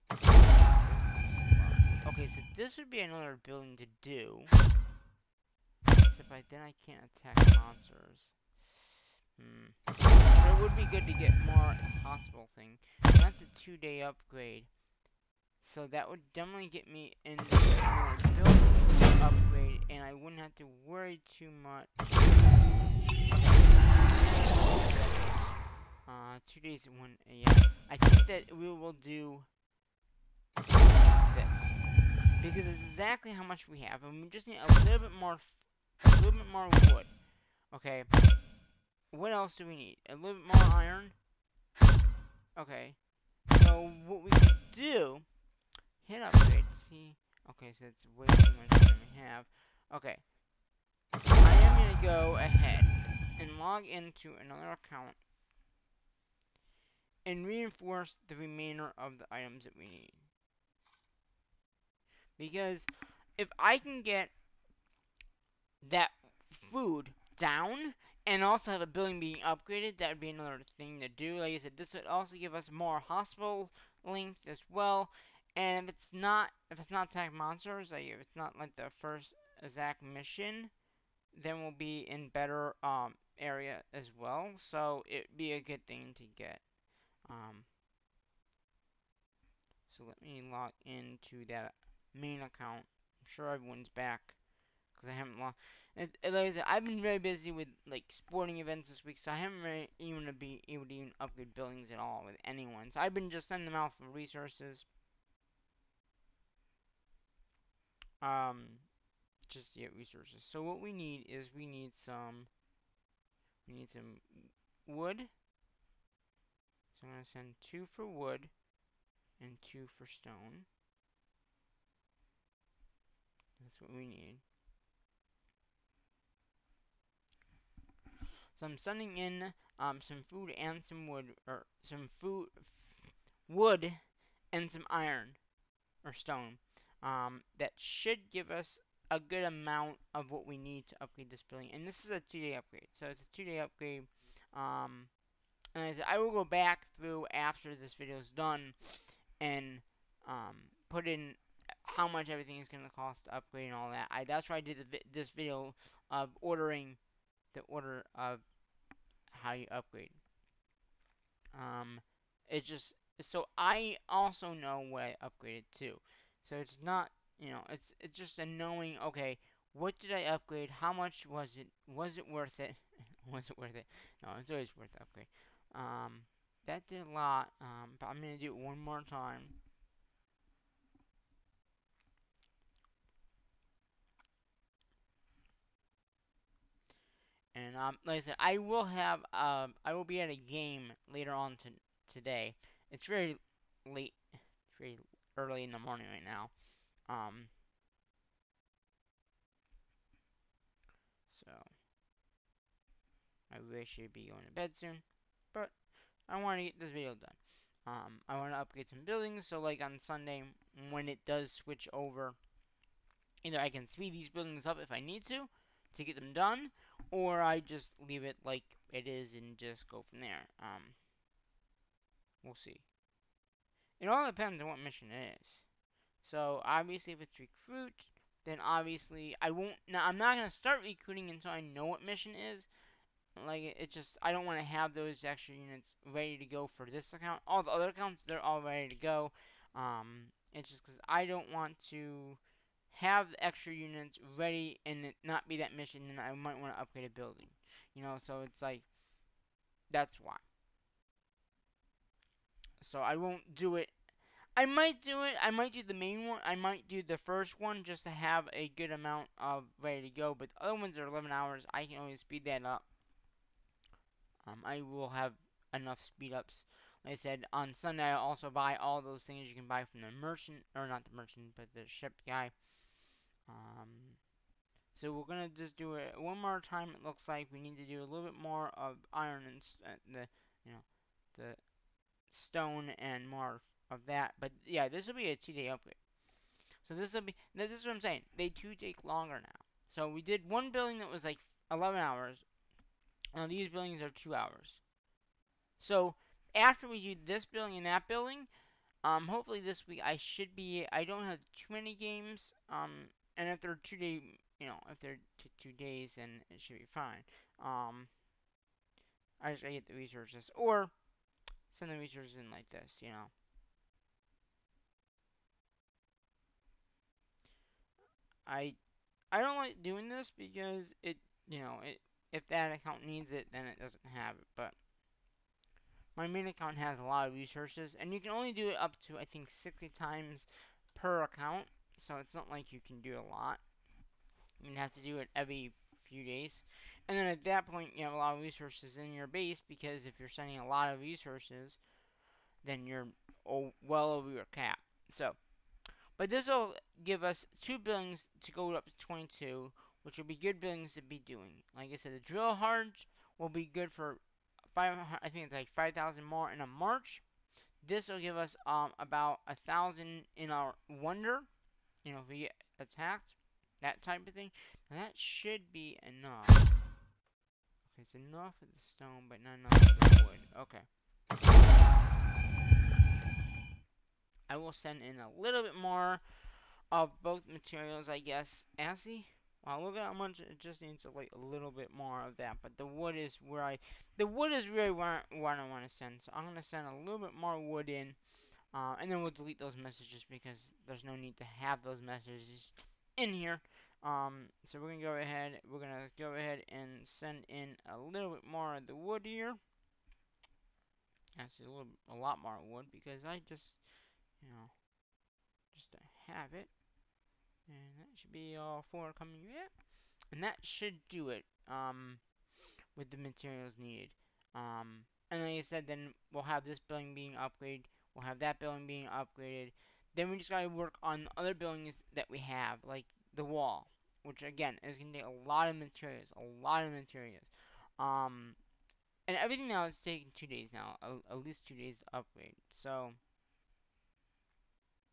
Okay, so this would be another building to do. Except I, then I can't attack monsters. Hmm. But it would be good to get more hospital thing. That's a two-day upgrade. So that would definitely get me in and I wouldn't have to worry too much. Uh, two days and one, yeah. I think that we will do this because it's exactly how much we have, and we just need a little bit more, a little bit more wood. Okay. What else do we need? A little bit more iron. Okay. So what we could do hit upgrade. See? Okay, so it's way too much than we have. Okay. I am going to go ahead and log into another account and reinforce the remainder of the items that we need. Because if I can get that food down and also have a building being upgraded, that would be another thing to do. Like I said, this would also give us more hospital length as well. And if it's not, if it's not attack monsters, like if it's not like the first exact mission, then we'll be in better um area as well. So it'd be a good thing to get. Um. So let me log into that main account. I'm sure everyone's back because I haven't logged. Like I said, I've been very busy with like sporting events this week, so I haven't really even to be able to even upgrade buildings at all with anyone. So I've been just sending them out for resources. Um, just to get resources. So what we need is we need some. We need some wood. So I'm gonna send two for wood and two for stone. That's what we need. So I'm sending in um, some food and some wood, or some food, wood, and some iron or stone. Um, that should give us a good amount of what we need to upgrade this building. And this is a two-day upgrade, so it's a two-day upgrade. Um, and I, said, I will go back through after this video is done and um, put in how much everything is going to cost to upgrade and all that. I that's why I did vi this video of ordering the order of how you upgrade. Um, it's just so I also know what I upgraded to. So it's not you know it's it's just a knowing. Okay, what did I upgrade? How much was it? Was it worth it? (laughs) was it worth it? No, it's always worth the upgrade. Um, that did a lot. Um, but I'm gonna do it one more time. And um, like I said, I will have um, I will be at a game later on to today. It's very late, very early in the morning right now. Um, so I wish I'd be going to bed soon, but I want to get this video done. Um, I want to upgrade some buildings, so like on Sunday when it does switch over, either I can speed these buildings up if I need to to get them done, or I just leave it like it is and just go from there. Um, we'll see. It all depends on what mission it is. So obviously, if it's recruit, then obviously I won't. Now I'm not gonna start recruiting until I know what mission is. Like it just I don't want to have those extra units ready to go for this account. All the other accounts they're all ready to go. Um, it's just because I don't want to have extra units ready and it not be that mission, then I might want to upgrade a building. You know, so it's like, that's why. So I won't do it. I might do it. I might do the main one. I might do the first one just to have a good amount of ready to go. But the other ones are 11 hours. I can always speed that up. Um, I will have enough speed ups. Like I said, on Sunday I'll also buy all those things you can buy from the merchant, or not the merchant, but the ship guy. Um, so we're gonna just do it one more time. It looks like we need to do a little bit more of iron and uh, the you know the stone and more of that. But yeah, this will be a two-day upgrade. So this will be this is what I'm saying. They do take longer now. So we did one building that was like 11 hours. Now these buildings are two hours. So after we do this building and that building, um, hopefully this week I should be. I don't have too many games. Um, and if they're two day, you know, if they're two days, then it should be fine. Um, I just get the resources, or send the resources in like this, you know. I I don't like doing this because it, you know, it if that account needs it, then it doesn't have it. But my main account has a lot of resources, and you can only do it up to I think 60 times per account so it's not like you can do a lot. You have to do it every few days. And then at that point, you have a lot of resources in your base because if you're sending a lot of resources, then you're well over your cap. So, But this will give us two buildings to go up to 22, which will be good buildings to be doing. Like I said, the drill hard will be good for five. I think it's like 5,000 more in a march. This will give us um about a thousand in our wonder. You know, if we get attacked, that type of thing. That should be enough. Okay, it's enough of the stone, but not enough of the wood. Okay. I will send in a little bit more of both materials, I guess. Assy? Wow, look at how much it just needs like a little bit more of that. But the wood is where I, the wood is really what, what I want to send. So I'm gonna send a little bit more wood in, uh, and then we'll delete those messages because there's no need to have those messages in here. Um, so we're gonna go ahead. We're gonna go ahead and send in a little bit more of the wood here. Actually, a little, a lot more wood because I just you know, just to have it. And that should be all four coming yet. And that should do it um, with the materials needed. Um, and like I said, then we'll have this building being upgraded. We'll have that building being upgraded. Then we just gotta work on other buildings that we have, like the wall, which again is gonna take a lot of materials, a lot of materials. Um, and everything now is taking two days now, at least two days to upgrade. So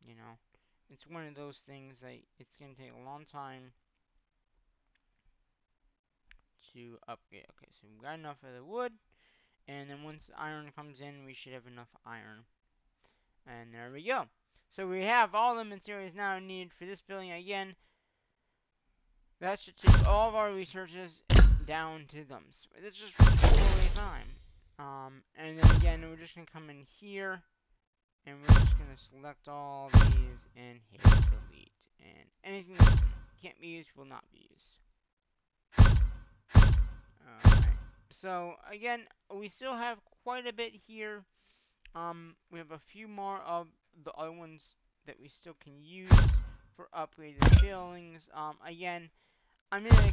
you know, it's one of those things that it's going to take a long time to upgrade. Okay, so we've got enough of the wood. And then once iron comes in, we should have enough iron. And there we go. So we have all the materials now needed for this building again. That should take all of our resources down to them. So it's just totally fine. Um, and then again, we're just going to come in here and we're just going to select all these and hit delete. And anything that can't be used will not be used. Alright. So, again, we still have quite a bit here. Um, we have a few more of the other ones that we still can use for upgraded buildings. Um, again, I'm gonna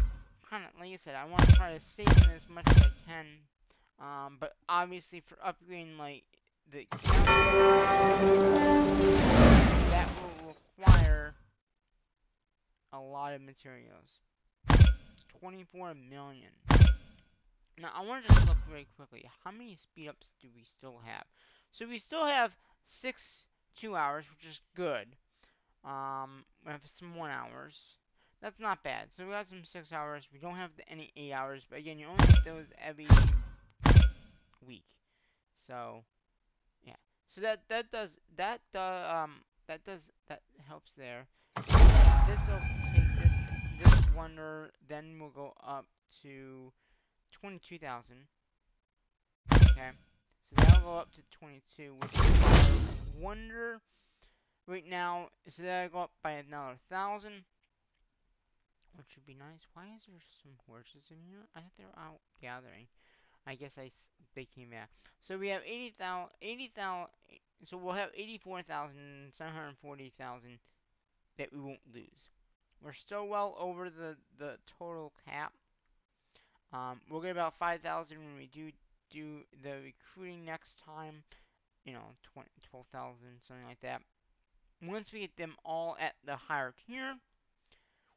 kind of, like I said, I want to try to save them as much as I can. Um, but obviously for upgrading, like, the that will require a lot of materials. 24 million. Now, I want to just look very quickly. How many speed ups do we still have? So we still have six two hours, which is good. Um, we have some one hours. That's not bad. So we got some six hours. We don't have any eight hours, but again, you only get those every week. So so that that does that uh, um that does that helps there. This will take this this wonder, then we'll go up to twenty two thousand. Okay, so that'll go up to twenty two, which is wonder right now. So that'll go up by another thousand. Which would be nice. Why is there some horses in here? I thought they were out gathering. I guess I they came back. So we have 80,000, 80,000, so we'll have 84,740,000 that we won't lose. We're still well over the, the total cap. Um, we'll get about 5,000 when we do do the recruiting next time. You know, 12,000, something like that. Once we get them all at the higher tier,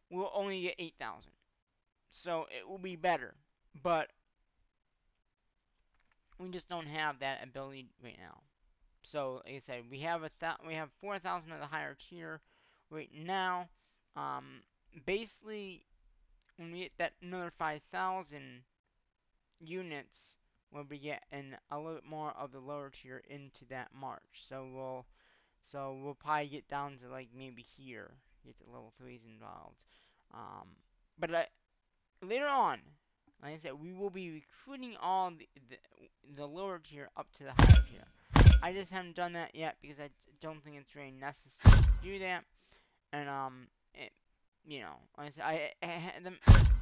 we'll only get 8,000. So it will be better. But we just don't have that ability right now. So, like I said, we have a we have 4,000 of the higher tier right now. Um, basically, when we get that another 5,000 units, we'll be getting a little bit more of the lower tier into that March. So we'll, so we'll probably get down to like maybe here, get the level threes involved. Um, but uh, later on, like I said, we will be recruiting all the, the, the lower tier up to the higher tier. I just haven't done that yet because I don't think it's really necessary to do that. And, um, it, you know, like I said, I, I, the,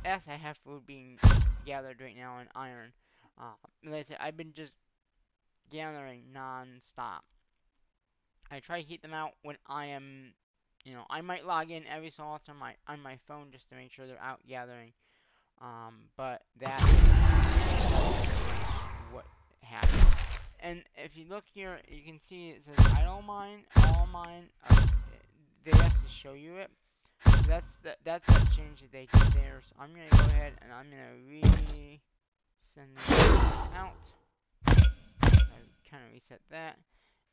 as I have food being gathered right now in iron. Uh, like I said, I've been just gathering non-stop. I try to keep them out when I am, you know, I might log in every so often on my, on my phone just to make sure they're out gathering. Um, but that what happened. And if you look here, you can see it says idle mine, all mine. Uh, they actually show you it. So that's the, that's the change that they did there. So I'm gonna go ahead and I'm gonna re send this out. kind of reset that.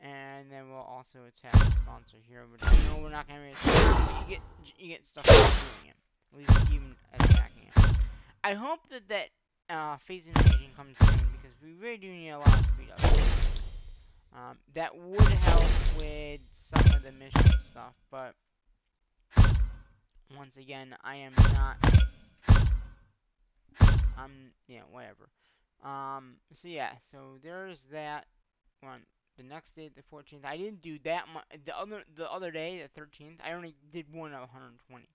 And then we'll also attack the sponsor here. But no, we're not gonna attack. You get you get stuff doing it. At least even it. I hope that that uh, phase invasion comes soon because we really do need a lot of speed up. Um, that would help with some of the mission stuff, but once again, I am not. I'm yeah, whatever. Um, so yeah, so there's that one. The next day, the 14th, I didn't do that much. The other, the other day, the 13th, I only did one of 120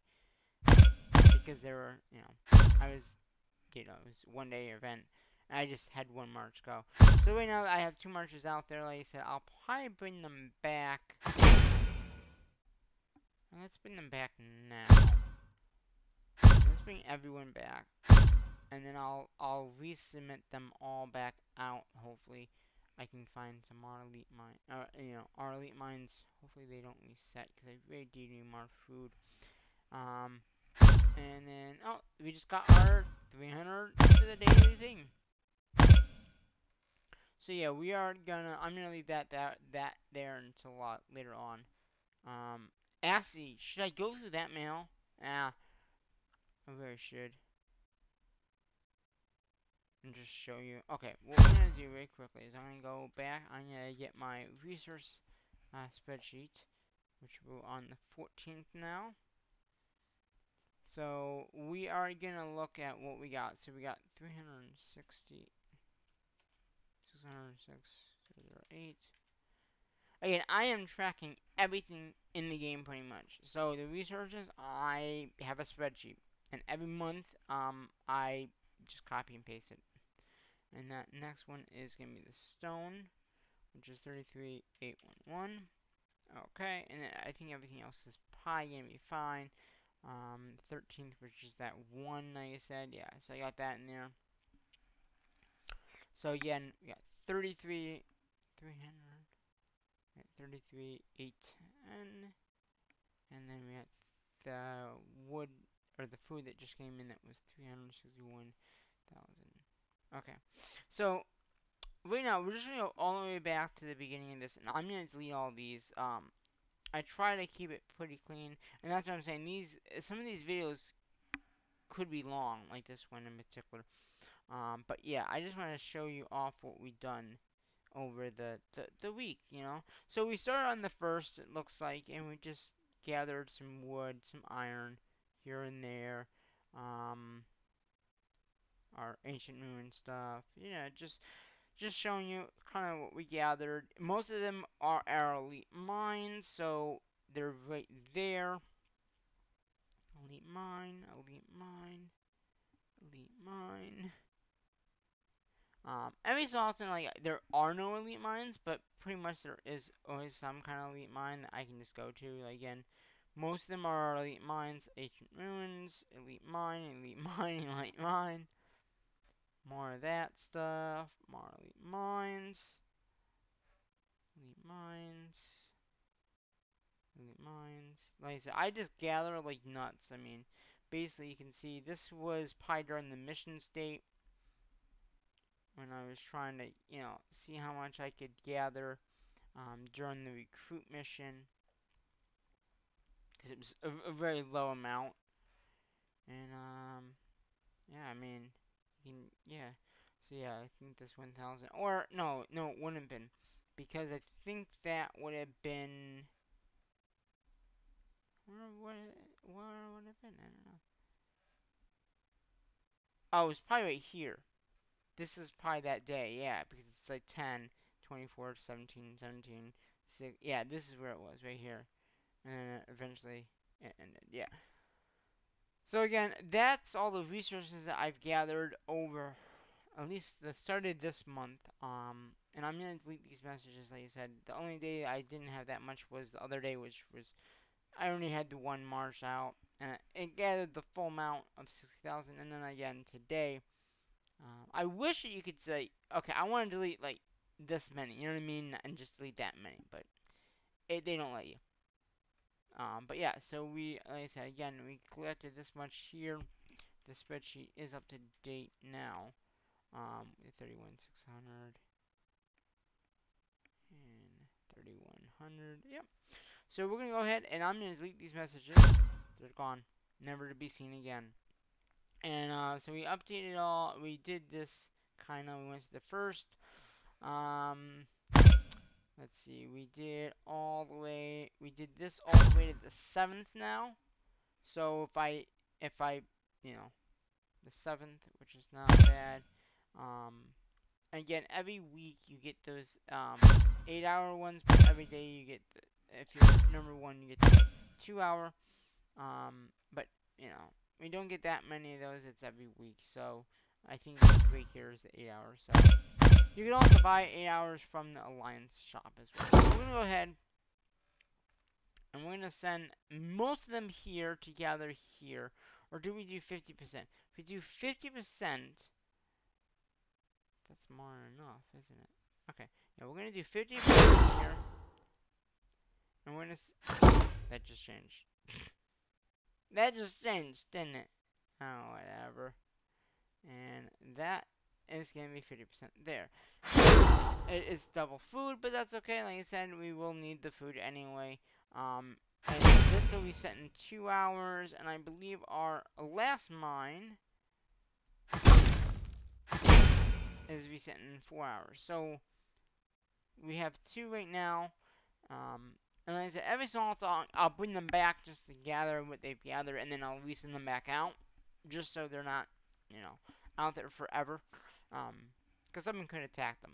because there were, you know, I was, you know, it was one day event. I just had one march go. So right now I have two marches out there. Like I said, I'll probably bring them back. Let's bring them back now. Let's bring everyone back and then I'll I'll resubmit them all back out. Hopefully, I can find some more elite mine. Uh, you know, our elite mines. Hopefully they don't reset because I really do need more food. Um, and then oh, we just got our 300 to the daily thing. So yeah, we are gonna. I'm gonna leave that that that there until uh, later on. Um, actually, should I go through that mail? Ah, I really should and just show you. Okay, what I'm to do very quickly is I'm to go back. I'm to get my resource uh, spreadsheet, which will on the 14th now. So we are going to look at what we got. So we got 360, 606, 008. Again, I am tracking everything in the game pretty much. So the resources, I have a spreadsheet. And every month, um, I just copy and paste it and that next one is going to be the stone, which is 33811. Okay, and I think everything else is pi going to be fine. Um, 13th, which is that one I said. Yeah, so I got that in there. So again, we got 33, 300, 33, 810, and then we got the wood, or the food that just came in that was 361,000. Okay, so right now we're just gonna go all the way back to the beginning of this, and I'm gonna delete all these. Um, I try to keep it pretty clean, and that's what I'm saying. These some of these videos could be long, like this one in particular. Um, but yeah, I just want to show you off what we've done over the, the, the week, you know. So we started on the first, it looks like, and we just gathered some wood, some iron here and there. Um, our ancient ruin stuff. You know, just just showing you kind of what we gathered. Most of them are our elite mines, so they're right there. Elite mine, elite mine, elite mine. Um, every so often, like there are no elite mines, but pretty much there is always some kind of elite mine that I can just go to. Like, again, most of them are elite mines, ancient ruins, elite mine, elite (laughs) mine, elite mine. More of that stuff. More elite mines. Elite mines. Elite mines. Like I said, I just gather like nuts. I mean, basically you can see this was probably during the mission state when I was trying to, you know, see how much I could gather um, during the recruit mission because it was a, a, very low amount. And um, yeah, I mean, yeah. So yeah, I think this 1,000, or no, no, it wouldn't have been, because I think that would have been, where would it, where would it have been? I don't know. Oh, it was probably right here. This is probably that day, yeah, because it's like 10, 24, 17, 17, 6, yeah, this is where it was, right here. And eventually it ended, yeah. So again, that's all the resources that I've gathered over at least that started this month. Um, and I'm gonna delete these messages, like I said. The only day I didn't have that much was the other day, which was I only had the one march out, and it gathered the full amount of 60,000. And then again today, um, I wish that you could say, okay, I want to delete like this many, you know what I mean, and just delete that many, but it, they don't let you. Um, but yeah, so we, like I said, again, we collected this much here. The spreadsheet is up to date now. Um, 31,600 and 3,100. Yep. So we're going to go ahead and I'm going to delete these messages. They're gone. Never to be seen again. And uh, so we updated all. We did this kind of. We went to the first. Um, let's see. We did all the way. We did this all the way to the seventh now. So if I if I you know the seventh, which is not bad. Um, again, every week you get those um, eight-hour ones, but every day you get the, if you're number one, you get the two-hour. Um, but you know we don't get that many of those. It's every week, so I think this week here is the eight hours. So you can also buy eight hours from the Alliance shop as well. So we're gonna go ahead and we're gonna send most of them here together here, or do we do 50%? If we do 50%, that's more than enough, isn't it? Okay, yeah, we're gonna do 50% here, and we're gonna. that just changed. (laughs) that just changed, didn't it? Oh, whatever. And that is going to be 50% there. (laughs) It is double food, but that's okay. Like I said, we will need the food anyway. Um, and this will be set in two hours, and I believe our last mine is be set in four hours. So we have two right now. Um, and like I said, every so often I'll bring them back just to gather what they've gathered, and then I'll resend them back out, just so they're not, you know, out there forever. Um, because someone could attack them.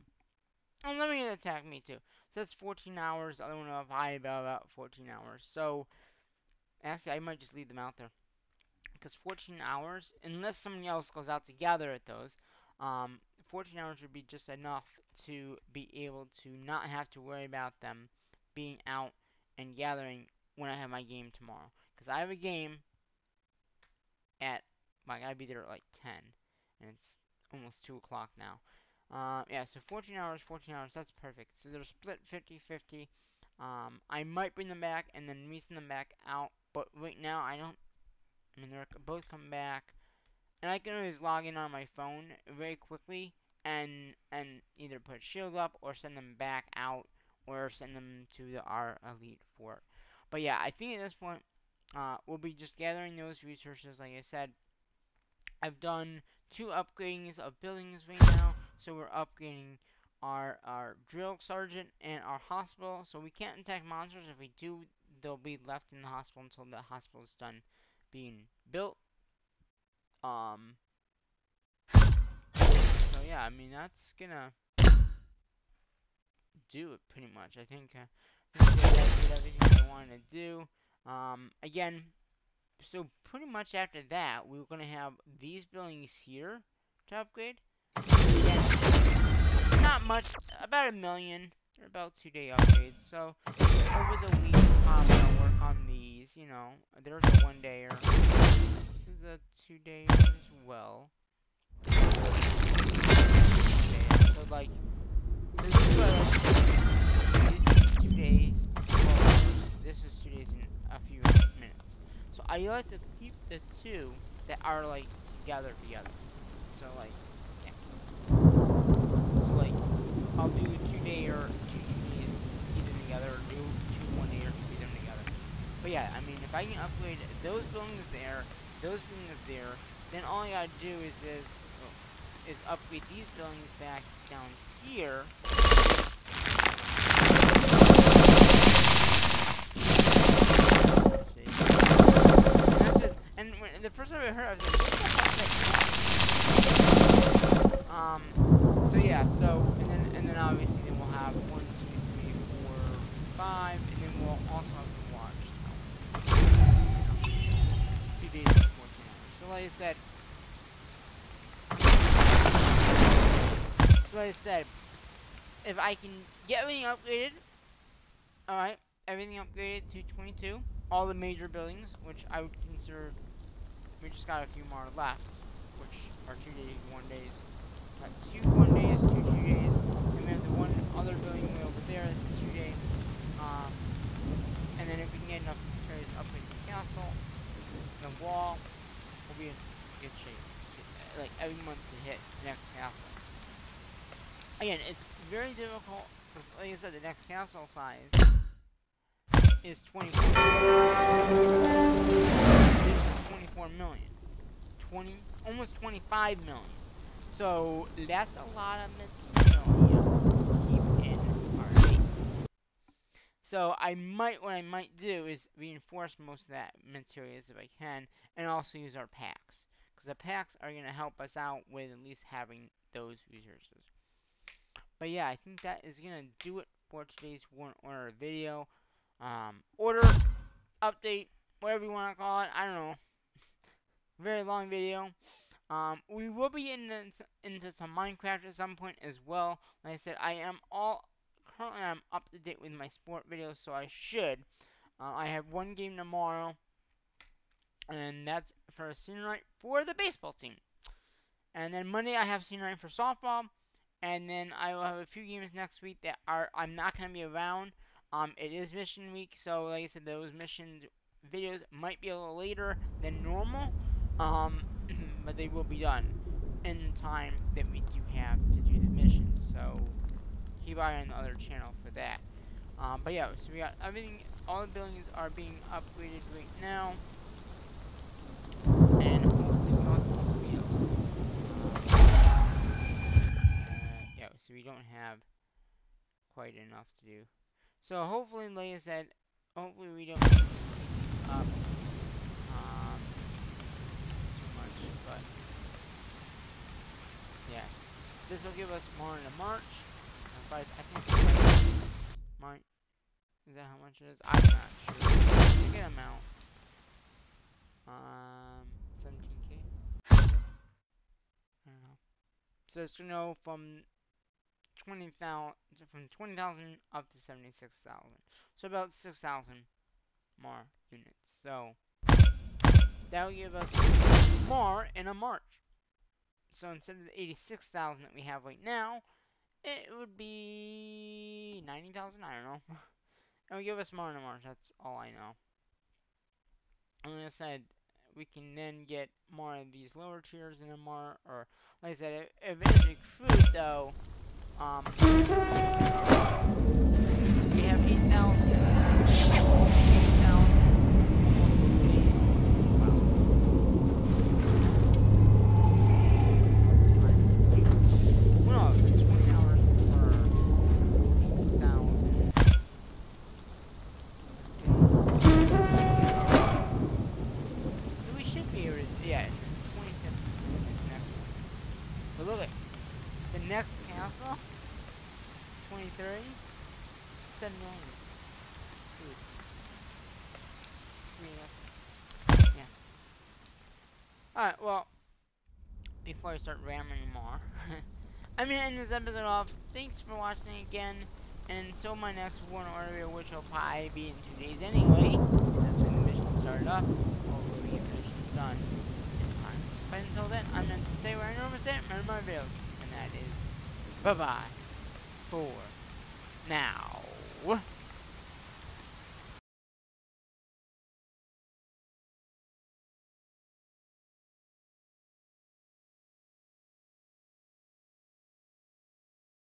And let me attack me too. So that's 14 hours. I don't know if I about about 14 hours. So actually, I might just leave them out there because 14 hours, unless somebody else goes out to gather at those, um, 14 hours would be just enough to be able to not have to worry about them being out and gathering when I have my game tomorrow. Because I have a game at, like, I gotta be there at like 10, and it's almost 2 o'clock now. Uh, yeah, so 14 hours, 14 hours, that's perfect. So they're split 50-50. Um, I might bring them back and then resend them back out, but right now I don't, I mean, they're both coming back. And I can always log in on my phone very quickly and and either put shield up or send them back out or send them to the our elite fort. But yeah, I think at this point, uh, we'll be just gathering those resources, like I said. I've done two upgradings of buildings right now, so we're upgrading our our drill sergeant and our hospital. So we can't attack monsters. If we do, they'll be left in the hospital until the hospital is done being built. Um. So yeah, I mean that's gonna do it pretty much. I think uh, I did everything I wanted to do. Um, again, so pretty much after that, we are gonna have these buildings here to upgrade. Not much, about a million. They're about two day upgrades. So over the week, I'm gonna work on these. You know, there's a one dayer. This is a two dayer as well. So like this is what two days. Well, this is two days and a few minutes. So I like to keep the two that are like together together. So like, yeah. So like, I'll do two day or two days either together, or do two one day or two them together. But yeah, I mean, if I can upgrade those buildings there, those buildings there, then all I gotta do is is is upgrade these buildings back down here. And, and the first time I heard, I was like, um, so yeah, so, and then, and then obviously then we'll have one, two, three, four, five, and then we'll also have the watch Two days and 14 hours. So like I said, so like I said, if I can get everything upgraded, alright, everything upgraded to 22, all the major buildings, which I would consider, we just got a few more left, which are two days, one days, got two one days, two two days, and we have the one other building way over there, that's two day, um, and then if we can get enough materials to upgrade the castle, the wall, we'll be in good shape. Like every month to hit the next castle. Again, it's very difficult because, like I said, the next castle size is 24 million. This is 24 million. 20, almost 25 million. So that's a lot of material to keep in our base. So I might, what I might do is reinforce most of that materials if I can, and also use our packs. Because the packs are going to help us out with at least having those resources. But yeah, I think that is going to do it for today's one order video. Um, order, update, whatever you want to call it. I don't know. Very long video. Um, we will be into, into some Minecraft at some point as well. Like I said, I am all currently I'm up to date with my sport videos, so I should. Uh, I have one game tomorrow, and that's for a senior night for the baseball team. And then Monday I have senior night for softball, and then I will have a few games next week that are I'm not gonna be around. Um, it is mission week, so like I said, those mission videos might be a little later than normal. Um, (clears throat) but they will be done in the time that we do have to do the mission. So keep eye on the other channel for that. Um, but yeah, so we got everything, all the buildings are being upgraded right now. And hopefully to um, uh, yeah, so we don't have quite enough to do. So hopefully, like I said, hopefully we don't speed these up um, too much, but yeah. This will give us more in a March. I think March is that how much it is? I'm not sure. It's a amount. Um, 17k? I don't know. So it's gonna go from 20,000 from 20,000 up to 76,000. So about 6,000 more units. So that will give us more in a March. So instead of the 86,000 that we have right now, it would be 90,000. I don't know. (laughs) It'll give us more and more, That's all I know. And like I said, we can then get more of these lower tiers and a more, or like I said, if it is recruit though, um, we have 8,000. 7 million. Food. Yeah. Alright, well, before I start rambling more, (laughs) I'm gonna end this episode off. Thanks for watching again, and until my next one order, which will probably be in two days anyway, that's when the mission started up. Hopefully we get the missions done. But until then, I'm going to say where I normally it, remember my videos, and that is Bye-bye. For now. då.